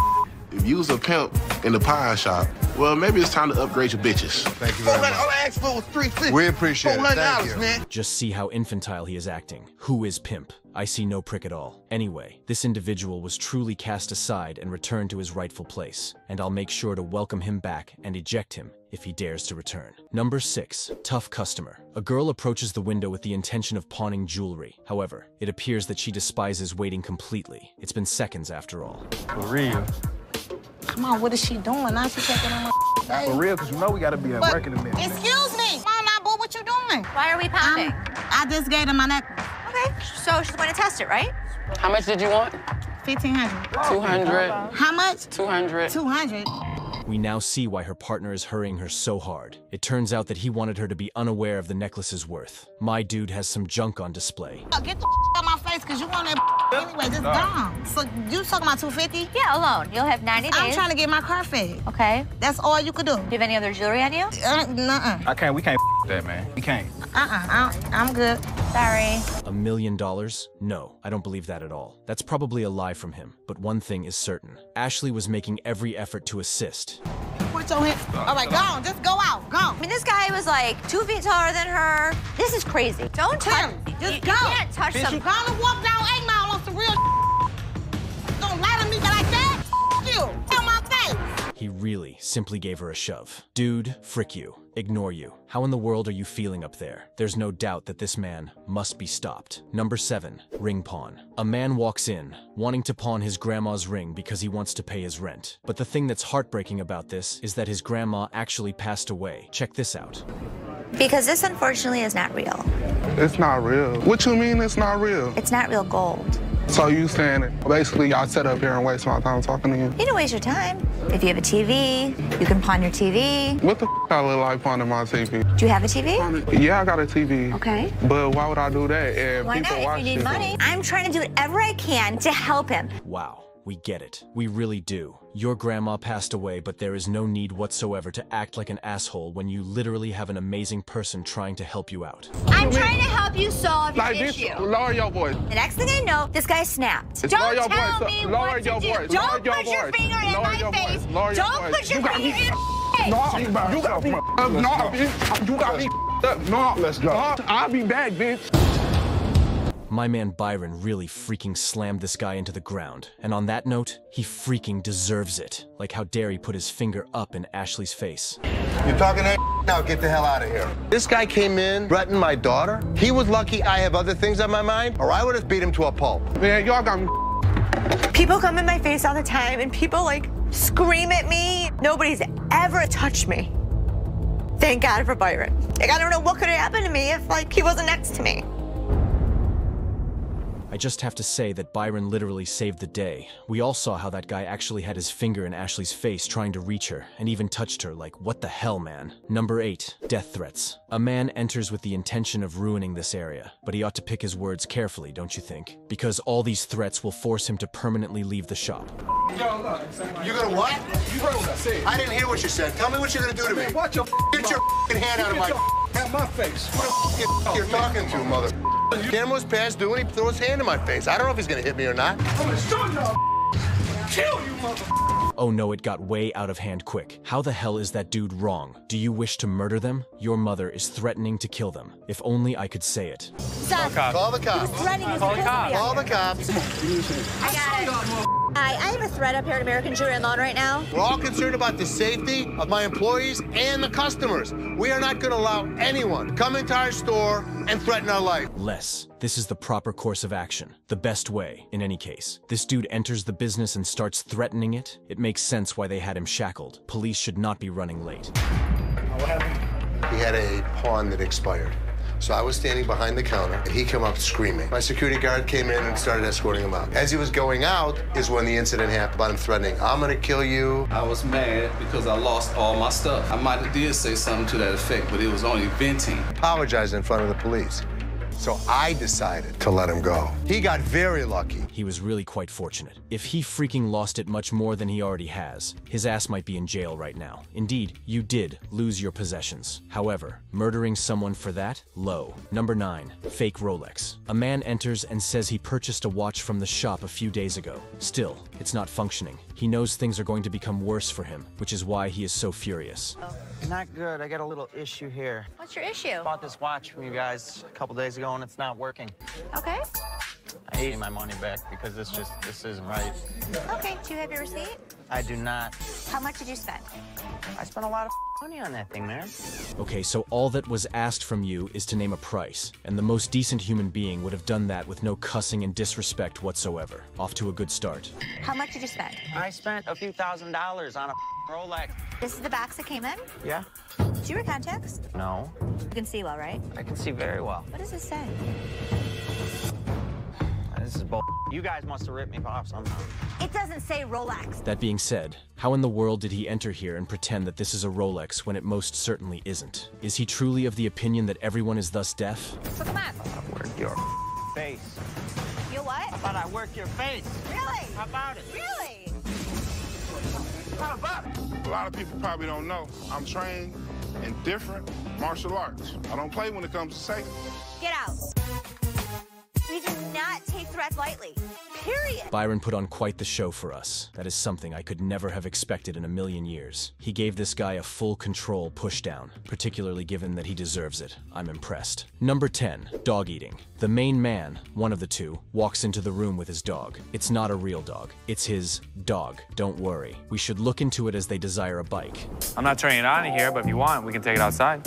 [SPEAKER 30] If you was a pimp in the pie shop, well, maybe it's time to upgrade your bitches.
[SPEAKER 2] Thank you
[SPEAKER 31] All
[SPEAKER 2] very much.
[SPEAKER 31] All I asked for was three fifty.
[SPEAKER 2] We appreciate it. Thank you.
[SPEAKER 31] man.
[SPEAKER 3] Just see how infantile he is acting. Who is Pimp? I see no prick at all. Anyway, this individual was truly cast aside and returned to his rightful place, and I'll make sure to welcome him back and eject him if he dares to return. Number 6. Tough Customer. A girl approaches the window with the intention of pawning jewelry. However, it appears that she despises waiting completely. It's been seconds after all.
[SPEAKER 23] For real.
[SPEAKER 12] Come on, what is she doing? Now she taking on my
[SPEAKER 23] For real, because you know we gotta be at
[SPEAKER 12] But-
[SPEAKER 23] work in a minute. man.
[SPEAKER 12] Excuse me. Come on now, boo, what you doing?
[SPEAKER 13] Why are we pounding?
[SPEAKER 12] Um, I just gave her my necklace.
[SPEAKER 13] Okay, so she's going to test it, right?
[SPEAKER 28] How much did you want?
[SPEAKER 12] Fifteen hundred.
[SPEAKER 28] 200.
[SPEAKER 12] How much?
[SPEAKER 28] 200.
[SPEAKER 12] Two hundred.
[SPEAKER 3] We now see why her partner is hurrying her so hard. It turns out that he wanted her to be unaware of the necklace's worth. My dude has some junk on display.
[SPEAKER 12] Get the out my face, cause you want that anyway. Just gone. So you talking about two fifty?
[SPEAKER 13] Yeah, alone. You'll have 90 days.
[SPEAKER 12] I'm trying to get my car fixed.
[SPEAKER 13] Okay.
[SPEAKER 12] That's all you could do.
[SPEAKER 13] Do you have any other jewelry on you?
[SPEAKER 12] Uh, nuh-uh.
[SPEAKER 23] I can't, we can't that, man. We can't.
[SPEAKER 12] Uh-uh. I'm, I'm good.
[SPEAKER 13] Sorry.
[SPEAKER 3] A million dollars? No, I don't believe that at all. That's probably a lie from him. But one thing is certain Ashley was making every effort to assist.
[SPEAKER 12] Put your hand. All right, go on. Just go out. Go.
[SPEAKER 13] I mean, this guy was like two feet taller than her. This is crazy. Don't touch
[SPEAKER 12] him. just
[SPEAKER 13] you,
[SPEAKER 12] go.
[SPEAKER 13] You can't touch
[SPEAKER 12] Bitch,
[SPEAKER 13] some.
[SPEAKER 12] you gonna walk down 8 Mile on some real Don't lie to me like that. you. Tell my face.
[SPEAKER 3] He really simply gave her a shove. Dude, frick you. Ignore you. How in the world are you feeling up there? There's no doubt that this man must be stopped. Number 7. Ring pawn. A man walks in, wanting to pawn his grandma's ring because he wants to pay his rent. But the thing that's heartbreaking about this is that his grandma actually passed away. Check this out.
[SPEAKER 13] Because this, unfortunately, is not real.
[SPEAKER 6] It's not real. What you mean it's not real?
[SPEAKER 13] It's not real gold.
[SPEAKER 6] So you saying that basically y'all sit up here and waste my time talking to you?
[SPEAKER 13] You don't waste your time. If you have a TV, you can pawn your TV.
[SPEAKER 6] What the f I look like on my TV?
[SPEAKER 13] Do you have a TV?
[SPEAKER 6] Yeah, I got a TV.
[SPEAKER 13] Okay.
[SPEAKER 6] But why would I do that if
[SPEAKER 13] Why
[SPEAKER 6] people
[SPEAKER 13] not?
[SPEAKER 6] watch
[SPEAKER 13] If you need
[SPEAKER 6] it?
[SPEAKER 13] money. I'm trying to do whatever I can to help him.
[SPEAKER 3] Wow, we get it. We really do. Your grandma passed away, but there is no need whatsoever to act like an asshole when you literally have an amazing person trying to help you out.
[SPEAKER 13] I'm trying to help you solve your
[SPEAKER 6] Like this,
[SPEAKER 13] issue.
[SPEAKER 6] lower your voice.
[SPEAKER 13] The next thing I know, this guy snapped.
[SPEAKER 6] It's
[SPEAKER 13] Don't tell
[SPEAKER 6] voice.
[SPEAKER 13] me
[SPEAKER 6] Lower
[SPEAKER 13] what
[SPEAKER 6] your
[SPEAKER 13] to do.
[SPEAKER 6] voice.
[SPEAKER 13] Don't
[SPEAKER 6] your
[SPEAKER 13] put your finger in
[SPEAKER 6] Lower
[SPEAKER 13] my face.
[SPEAKER 6] voice. Lower your
[SPEAKER 13] Don't
[SPEAKER 6] voice.
[SPEAKER 13] put your
[SPEAKER 6] You got
[SPEAKER 13] finger
[SPEAKER 6] me-
[SPEAKER 13] in my face.
[SPEAKER 6] No, you got me. No, bitch. You got me. up. No, let's go. No, I'll be back, bitch.
[SPEAKER 3] My man Byron really freaking slammed this guy into the ground. And on that note, he freaking deserves it. Like how dare he put his finger up in Ashley's face.
[SPEAKER 2] You're talking that now, get the hell out of here. This guy came in, threatened my daughter. He was lucky I have other things on my mind, or I would have beat him to a pulp.
[SPEAKER 6] Man, y'all got me.
[SPEAKER 32] People come in my face all the time and people like scream at me. Nobody's ever touched me. Thank God for Byron. Like I don't know what could have happened to me if like he wasn't next to me.
[SPEAKER 3] I just have to say that Byron literally saved the day. We all saw how that guy actually had his finger in Ashley's face trying to reach her, and even touched her like, what the hell, man? Number 8. Death Threats. A man enters with the intention of ruining this area, but he ought to pick his words carefully, don't you think? Because all these threats will force him to permanently leave the shop.
[SPEAKER 2] You gonna what? You heard what I said. I didn't hear what you said. Tell me what you're gonna do to me.
[SPEAKER 19] Watch your
[SPEAKER 2] Get your hand out of my.
[SPEAKER 19] At my face.
[SPEAKER 2] What the f you're talking to, mother? Camera was past due and he threw his hand in my face. I don't know if he's gonna hit me or not.
[SPEAKER 30] I'm gonna show y'all kill you, mother.
[SPEAKER 3] Oh no, it got way out of hand quick. How the hell is that dude wrong? Do you wish to murder them? Your mother is threatening to kill them. If only I could say it.
[SPEAKER 13] Son,
[SPEAKER 2] Call the cops.
[SPEAKER 13] He was threatening his
[SPEAKER 2] Call the cops. Call the cops.
[SPEAKER 13] I got it. Hi, I have a threat up here at American Jewelry and Loan right now.
[SPEAKER 2] We're all concerned about the safety of my employees and the customers. We are not going to allow anyone to come into our store and threaten our life.
[SPEAKER 3] Less. This is the proper course of action. The best way, in any case. This dude enters the business and starts threatening it. It makes sense why they had him shackled. Police should not be running late. What happened?
[SPEAKER 2] He had a pawn that expired. So I was standing behind the counter, and he came up screaming. My security guard came in and started escorting him out. As he was going out is when the incident happened about him threatening, I'm gonna kill you.
[SPEAKER 33] I was mad because I lost all my stuff. I might have did say something to that effect, but it was only venting.
[SPEAKER 2] Apologized in front of the police. So I decided to let him go. He got very lucky.
[SPEAKER 3] He was really quite fortunate. If he freaking lost it much more than he already has, his ass might be in jail right now. Indeed, you did lose your possessions. However, murdering someone for that? Low. Number 9. Fake Rolex. A man enters and says he purchased a watch from the shop a few days ago. Still, it's not functioning. He knows things are going to become worse for him, which is why he is so furious. Oh.
[SPEAKER 24] Not good. I got a little issue here.
[SPEAKER 13] What's your issue?
[SPEAKER 24] Bought this watch from you guys a couple days ago and it's not working.
[SPEAKER 13] Okay.
[SPEAKER 24] I need my money back because this just this isn't right.
[SPEAKER 13] Okay, do you have your receipt?
[SPEAKER 24] I do not.
[SPEAKER 13] How much did you spend?
[SPEAKER 24] I spent a lot of money on that thing, man.
[SPEAKER 3] Okay, so all that was asked from you is to name a price, and the most decent human being would have done that with no cussing and disrespect whatsoever. Off to a good start.
[SPEAKER 13] How much did you spend?
[SPEAKER 24] I spent a few thousand dollars on a Rolex.
[SPEAKER 13] This is the box that came in?
[SPEAKER 24] Yeah?
[SPEAKER 13] Do you wear contacts?
[SPEAKER 24] No.
[SPEAKER 13] You can see well, right?
[SPEAKER 24] I can see very well.
[SPEAKER 13] What does this say?
[SPEAKER 24] This is bull. You guys must have ripped me off somehow.
[SPEAKER 13] It doesn't say Rolex.
[SPEAKER 3] That being said, how in the world did he enter here and pretend that this is a Rolex when it most certainly isn't? Is he truly of the opinion that everyone is thus deaf?
[SPEAKER 13] So come on.
[SPEAKER 24] I work your face.
[SPEAKER 13] You what?
[SPEAKER 24] How about I work your face?
[SPEAKER 13] Really?
[SPEAKER 24] How about it?
[SPEAKER 13] Really?
[SPEAKER 24] How about it?
[SPEAKER 6] A lot of people probably don't know. I'm trained in different martial arts. I don't play when it comes to safety.
[SPEAKER 13] Get out. We do not take threats lightly. Period.
[SPEAKER 3] Byron put on quite the show for us. That is something I could never have expected in a million years. He gave this guy a full control pushdown, particularly given that he deserves it. I'm impressed. Number 10, dog eating. The main man, one of the two, walks into the room with his dog. It's not a real dog. It's his dog. Don't worry. We should look into it as they desire a bike.
[SPEAKER 4] I'm not turning it on in here, but if you want, we can take it outside.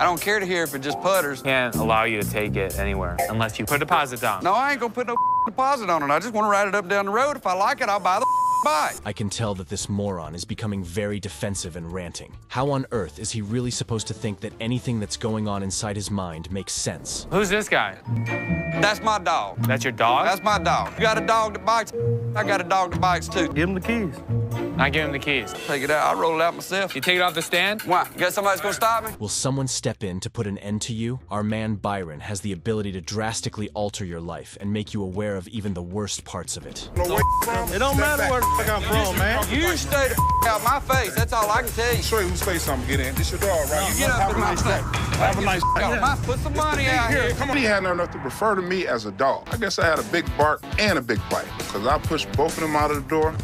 [SPEAKER 33] I don't care to hear if it just putters.
[SPEAKER 4] Can't allow you to take it anywhere unless you put a deposit down.
[SPEAKER 33] No, I ain't gonna put no deposit on it. I just want to ride it up and down the road. If I like it, I'll buy the bike.
[SPEAKER 3] I can tell that this moron is becoming very defensive and ranting. How on earth is he really supposed to think that anything that's going on inside his mind makes sense?
[SPEAKER 4] Who's this guy?
[SPEAKER 33] That's my dog.
[SPEAKER 4] That's your dog?
[SPEAKER 33] That's my dog. You got a dog that bites. I got a dog that bites too.
[SPEAKER 24] Give him the keys.
[SPEAKER 4] I give him the keys.
[SPEAKER 33] Take it out. I roll it out myself.
[SPEAKER 4] You take it off the stand?
[SPEAKER 33] Why? You got somebody that's gonna stop me?
[SPEAKER 3] Will someone step in to put an end to you? Our man Byron has the ability to drastically alter your life and make you aware of even the worst parts of it.
[SPEAKER 31] It don't matter where the fuck I'm from, man.
[SPEAKER 33] You stay the out my face. That's all I can tell you.
[SPEAKER 6] Show you whose face I'm gonna get in. This your dog, right?
[SPEAKER 33] You get up
[SPEAKER 6] Have a
[SPEAKER 33] my
[SPEAKER 6] nice day. Have a nice day.
[SPEAKER 33] My- Put some money out here.
[SPEAKER 6] Come on. He had enough to refer to me as a dog. I guess I had a big bark and a big bite, because I pushed both of them out of the door,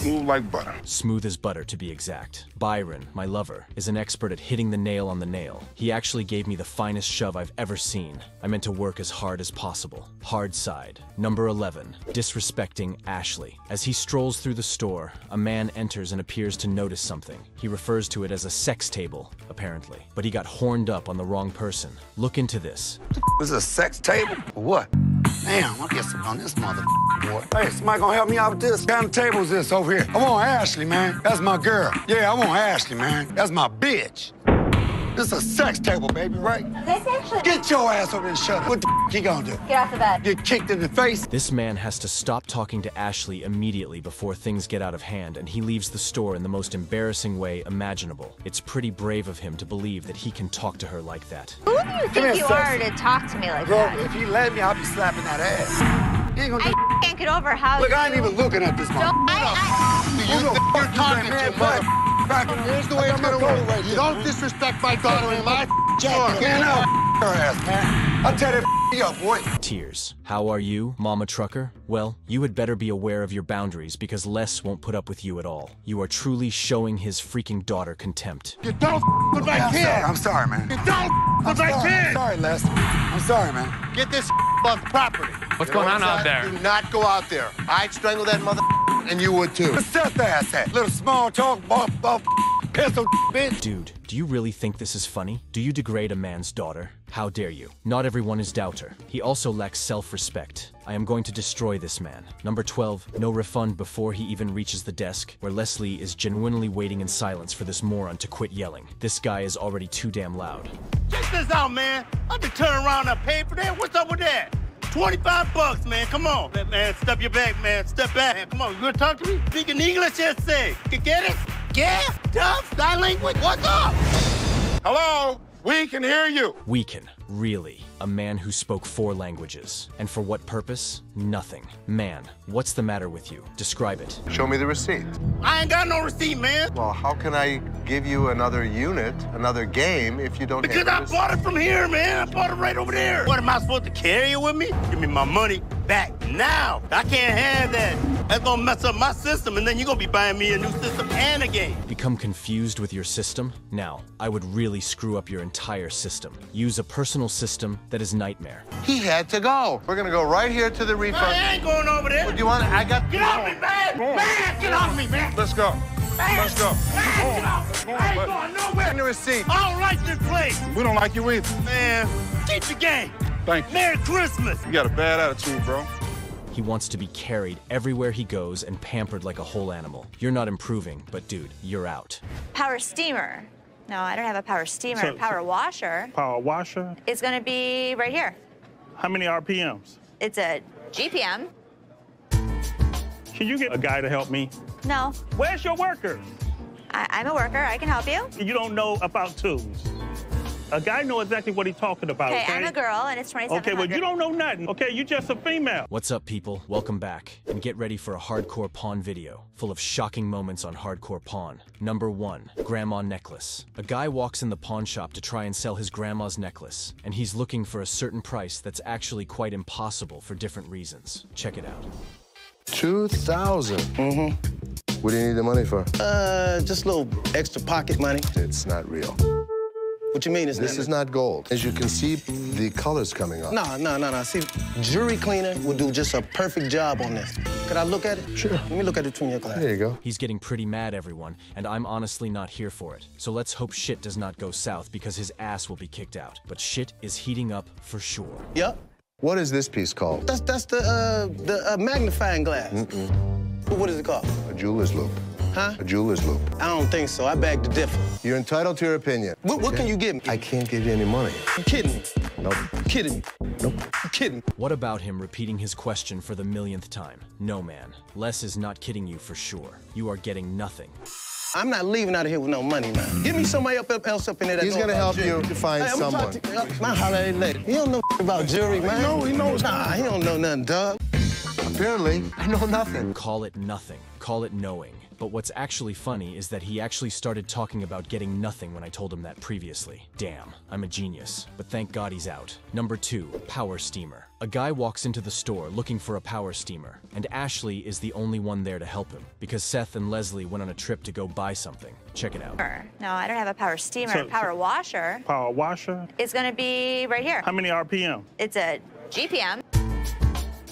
[SPEAKER 6] smooth like butter.
[SPEAKER 3] Smooth as butter, to be exact. Byron, my lover, is an expert at hitting the nail on the nail. He actually gave me the finest shove I've ever seen. I meant to work as hard as possible. Hard side. Number 11. Disrespecting Ashley. As he strolls through the store, a man enters and appears to notice something. He refers to it as a sex table, apparently. But he got horned up on the wrong person. Look into this.
[SPEAKER 33] This is a sex table? Or what?
[SPEAKER 19] Damn, I guess I'm on this mother boy. Hey, somebody gonna help me out with this? What kind of table is this over here? I want Ashley, man. That's my girl. Yeah, I want Ashley, man. That's my bitch. This is a sex table, baby, right?
[SPEAKER 13] This actually.
[SPEAKER 19] Get your ass over there and shut up. What the f- you gonna do?
[SPEAKER 13] Get off the bed.
[SPEAKER 19] Get kicked in the face?
[SPEAKER 3] This man has to stop talking to Ashley immediately before things get out of hand and he leaves the store in the most embarrassing way imaginable. It's pretty brave of him to believe that he can talk to her like that.
[SPEAKER 13] Who do you think you are to talk to me like
[SPEAKER 19] Bro,
[SPEAKER 13] that?
[SPEAKER 19] Bro, if you let me, I'll be slapping that ass. You ain't gonna
[SPEAKER 13] I can't get over how
[SPEAKER 19] Look,
[SPEAKER 13] you...
[SPEAKER 19] I ain't even looking at this
[SPEAKER 13] Don't,
[SPEAKER 19] mother.
[SPEAKER 13] I,
[SPEAKER 19] Who the fuck you're talking to, mother?
[SPEAKER 2] Here's the way it's gonna work. You don't disrespect my daughter in my store.
[SPEAKER 19] Man up. her ass, man. I'll tear that up, boy.
[SPEAKER 3] Tears. How are you, Mama Trucker? Well, you had better be aware of your boundaries because Les won't put up with you at all. You are truly showing his freaking daughter contempt.
[SPEAKER 19] You don't with my
[SPEAKER 2] I'm
[SPEAKER 19] kid.
[SPEAKER 2] sorry,
[SPEAKER 19] I'm sorry, man.
[SPEAKER 2] You
[SPEAKER 19] don't
[SPEAKER 2] I'm
[SPEAKER 19] with my
[SPEAKER 2] sorry,
[SPEAKER 19] kid.
[SPEAKER 2] I'm sorry, Les.
[SPEAKER 19] I'm sorry, man.
[SPEAKER 2] Get this off the property.
[SPEAKER 4] What's
[SPEAKER 2] You know
[SPEAKER 4] going on
[SPEAKER 2] what I'm
[SPEAKER 4] out there?
[SPEAKER 2] Do not go out there. I'd strangle that mother and you would too.
[SPEAKER 19] What's Seth ass at? Little small talk, buff, buff, pistol, bitch.
[SPEAKER 3] Dude, do you really think this is funny? Do you degrade a man's daughter? How dare you? Not everyone is doubter. He also lacks self-respect. I am going to destroy this man. Number 12, no refund before he even reaches the desk, where Leslie is genuinely waiting in silence for this moron to quit yelling. This guy is already too damn loud.
[SPEAKER 31] Check this out, man. I can turn around and pay for that. What's up with that? 25 bucks, man. Come on. Man, man, step your back, man. Step back. Man, come on. You gonna talk to me? Speaking English, just say. You get it? Yeah? Tough? Sign language? What's up?
[SPEAKER 6] Hello? We can hear you.
[SPEAKER 3] Weaken, really. A man who spoke four languages. And for what purpose? Nothing. Man, what's the matter with you? Describe it.
[SPEAKER 2] Show me the receipt.
[SPEAKER 31] I ain't got no receipt, man.
[SPEAKER 2] Well, how can I give you another unit, another game, if you don't
[SPEAKER 31] Because
[SPEAKER 2] have
[SPEAKER 31] I
[SPEAKER 2] a receipt?
[SPEAKER 31] bought it from here, man. I bought it right over there. What, am I supposed to carry it with me? Give me my money back now. I can't have that. That's gonna mess up my system, and then you're gonna be buying me a new system and a game.
[SPEAKER 3] Become confused with your system? Now, I would really screw up your entire system. Use a personal system that is nightmare.
[SPEAKER 2] He had to go. We're gonna go right here to the refund.
[SPEAKER 31] I ain't going over there.
[SPEAKER 2] What do you want? I got.
[SPEAKER 31] Get off me, man! Man, get off me, man!
[SPEAKER 6] Let's go.
[SPEAKER 31] Man,
[SPEAKER 6] Let's go.
[SPEAKER 31] Man, get off me. I ain't going nowhere.
[SPEAKER 2] Bring the receipt.
[SPEAKER 31] I don't like this place.
[SPEAKER 6] We don't like you either.
[SPEAKER 31] Man, keep the game.
[SPEAKER 6] Thank you.
[SPEAKER 31] Merry Christmas.
[SPEAKER 6] You got a bad attitude, bro.
[SPEAKER 3] He wants to be carried everywhere he goes and pampered like a whole animal. You're not improving, but dude, you're out.
[SPEAKER 13] Power steamer. No, I don't have a power steamer.
[SPEAKER 34] So-
[SPEAKER 13] power washer.
[SPEAKER 34] Power washer.
[SPEAKER 13] It's gonna be right here.
[SPEAKER 34] How many RPMs?
[SPEAKER 13] It's a GPM.
[SPEAKER 34] Can you get a guy to help me?
[SPEAKER 13] No,
[SPEAKER 34] Where's your worker?
[SPEAKER 13] I, I'm a worker. I can help you.
[SPEAKER 34] You don't know about tools. A guy know exactly what he's talking about.
[SPEAKER 13] Okay,
[SPEAKER 34] Okay,
[SPEAKER 13] I'm a girl, and it's 2700.
[SPEAKER 34] Okay, well, you don't know nothing. Okay, you just a female.
[SPEAKER 3] What's up, people? Welcome back. And get ready for a hardcore pawn video, full of shocking moments on hardcore pawn. Number one, grandma necklace. A guy walks in the pawn shop to try and sell his grandma's necklace, and he's looking for a certain price that's actually quite impossible for different reasons. Check it out.
[SPEAKER 2] Two thousand. Mm-hmm. What do you need the money for?
[SPEAKER 31] Uh, just a little extra pocket money.
[SPEAKER 2] It's not real.
[SPEAKER 31] What you mean is
[SPEAKER 2] This
[SPEAKER 31] not?
[SPEAKER 2] is not gold. As you can see, the color's coming off.
[SPEAKER 31] No, no, no, no. See, jury cleaner will do just a perfect job on this. Could I look at it? Sure. Let me look at it between your glasses.
[SPEAKER 2] There you go.
[SPEAKER 3] He's getting pretty mad, everyone, and I'm honestly not here for it. So let's hope shit does not go south because his ass will be kicked out. But shit is heating up for sure.
[SPEAKER 31] Yep.
[SPEAKER 2] What is this piece called?
[SPEAKER 31] That's that's the uh the uh, magnifying glass.
[SPEAKER 2] Mm-mm.
[SPEAKER 31] What is it called?
[SPEAKER 2] A jeweler's loupe.
[SPEAKER 31] Huh?
[SPEAKER 2] A jeweler's loupe.
[SPEAKER 31] I don't think so. I beg to differ.
[SPEAKER 2] You're entitled to your opinion.
[SPEAKER 31] What, what
[SPEAKER 2] okay?
[SPEAKER 31] can you give me?
[SPEAKER 2] I can't give you any money.
[SPEAKER 31] You kidding me?
[SPEAKER 2] Nope.
[SPEAKER 31] You kidding me?
[SPEAKER 2] Nope.
[SPEAKER 31] You kidding me?
[SPEAKER 3] What about him repeating his question for the millionth time? No, man. Les is not kidding you for sure. You are getting nothing.
[SPEAKER 31] I'm not leaving out of here with no money, man. Give me somebody up, up else up in there. that
[SPEAKER 2] He's gonna help
[SPEAKER 31] jewelry.
[SPEAKER 2] you find
[SPEAKER 31] hey, I'm gonna talk
[SPEAKER 2] someone.
[SPEAKER 31] To, my holiday lady. He don't know about jewelry, man. No, he knows. Nah, he don't know nothing, dog.
[SPEAKER 2] Apparently, I know nothing.
[SPEAKER 3] Call it nothing. Call it knowing. But what's actually funny is that he actually started talking about getting nothing when I told him that previously. Damn, I'm a genius. But thank God he's out. Number two, power steamer. A guy walks into the store looking for a power steamer, and Ashley is the only one there to help him because Seth and Leslie went on a trip to go buy something. Check it out.
[SPEAKER 13] No, I don't have a power steamer.
[SPEAKER 34] So-
[SPEAKER 13] power washer.
[SPEAKER 34] Power washer.
[SPEAKER 13] It's gonna be right here.
[SPEAKER 34] How many RPM?
[SPEAKER 13] It's a GPM.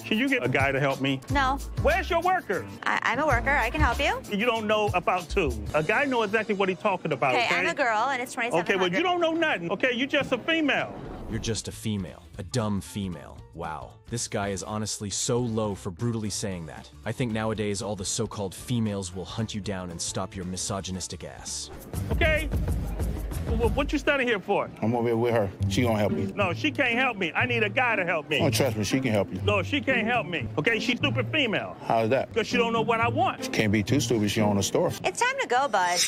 [SPEAKER 34] Can you get a guy to help me?
[SPEAKER 13] No,
[SPEAKER 34] Where's your worker?
[SPEAKER 13] I, I'm a worker. I can help you.
[SPEAKER 34] You don't know about two. A guy know exactly what he's talking about.
[SPEAKER 13] Okay,
[SPEAKER 34] Okay,
[SPEAKER 13] I'm a girl, and it's 2700.
[SPEAKER 34] Okay, well, you don't know nothing. Okay, you're just a female.
[SPEAKER 3] You're just a female. A dumb female. Wow. This guy is honestly so low for brutally saying that. I think nowadays all the so called females will hunt you down and stop your misogynistic ass.
[SPEAKER 34] Okay? Well, what you standing here for?
[SPEAKER 35] I'm over here with her. She gonna help me.
[SPEAKER 34] No, she can't help me. I need a guy to help me.
[SPEAKER 35] Oh, trust me, she can help you.
[SPEAKER 34] No, she can't help me. Okay, she's stupid female.
[SPEAKER 35] How's that?
[SPEAKER 34] Because she don't know what I want.
[SPEAKER 35] She Can't be too stupid. She own a store.
[SPEAKER 13] It's time to go, bud.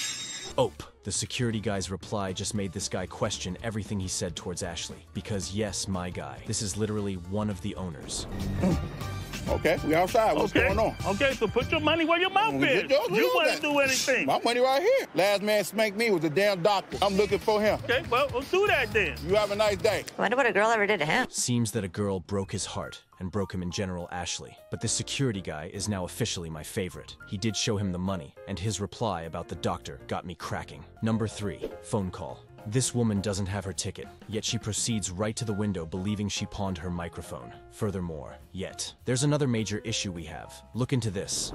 [SPEAKER 3] Ope. The security guy's reply just made this guy question everything he said towards Ashley. Because, yes, my guy, this is literally one of the owners.
[SPEAKER 6] Okay, we outside. What's
[SPEAKER 34] okay.
[SPEAKER 6] going on?
[SPEAKER 34] Okay, so put your money where your mouth
[SPEAKER 6] We
[SPEAKER 34] is.
[SPEAKER 6] get yours,
[SPEAKER 34] You want to do anything.
[SPEAKER 6] My money right here. Last man spanked me was a damn doctor. I'm looking for him.
[SPEAKER 34] Okay, well, we'll do that then.
[SPEAKER 6] You have a nice day.
[SPEAKER 13] I wonder what a girl ever did to him.
[SPEAKER 3] Seems that a girl broke his heart and broke him in general Ashley. But this security guy is now officially my favorite. He did show him the money, and his reply about the doctor got me cracking. Number three, phone call. This woman doesn't have her ticket, yet she proceeds right to the window believing she pawned her microphone. Furthermore, yet, there's another major issue we have. Look into this.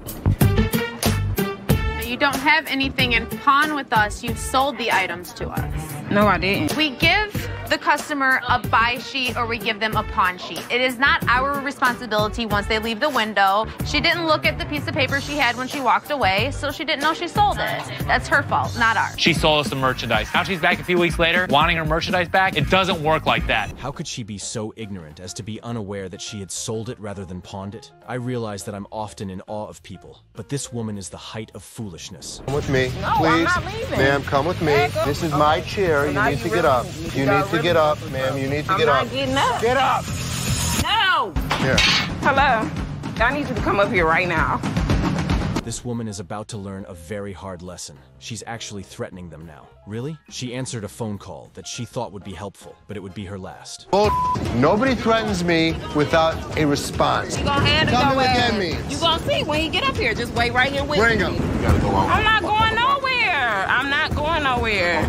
[SPEAKER 9] You don't have anything in pawn with us. You sold the items to us.
[SPEAKER 16] No, I didn't.
[SPEAKER 9] We give the customer a buy sheet or we give them a pawn sheet. It is not our responsibility once they leave the window. She didn't look at the piece of paper she had when she walked away, so she didn't know she sold it. That's her fault, not ours.
[SPEAKER 4] She sold us the merchandise. Now she's back a few weeks later, wanting her merchandise back. It doesn't work like that.
[SPEAKER 3] How could she be so ignorant as to be unaware that she had sold it rather than pawned it? I realize that I'm often in awe of people, but this woman is the height of foolishness.
[SPEAKER 2] Come with me,
[SPEAKER 16] No, I'm
[SPEAKER 2] please.
[SPEAKER 16] not leaving.
[SPEAKER 2] Ma'am, come with me. This is my chair. You need to get up.
[SPEAKER 16] you
[SPEAKER 2] need to get up, ma'am. You need to get up.
[SPEAKER 16] getting up.
[SPEAKER 6] Get up.
[SPEAKER 16] No.
[SPEAKER 2] Here.
[SPEAKER 16] Hello. I need you to come up here right now.
[SPEAKER 3] This woman is about to learn a very hard lesson. She's actually threatening them now. Really? She answered a phone call that she thought would be helpful, but it would be her last.
[SPEAKER 2] Bull- Nobody threatens me without a response.
[SPEAKER 16] You gonna hand it
[SPEAKER 2] Tell me what that means.
[SPEAKER 16] You gonna see when you get up here. Just wait right here with
[SPEAKER 2] Bring
[SPEAKER 16] me.
[SPEAKER 2] him.
[SPEAKER 6] You gotta go on.
[SPEAKER 16] I'm not going nowhere. I'm not going nowhere.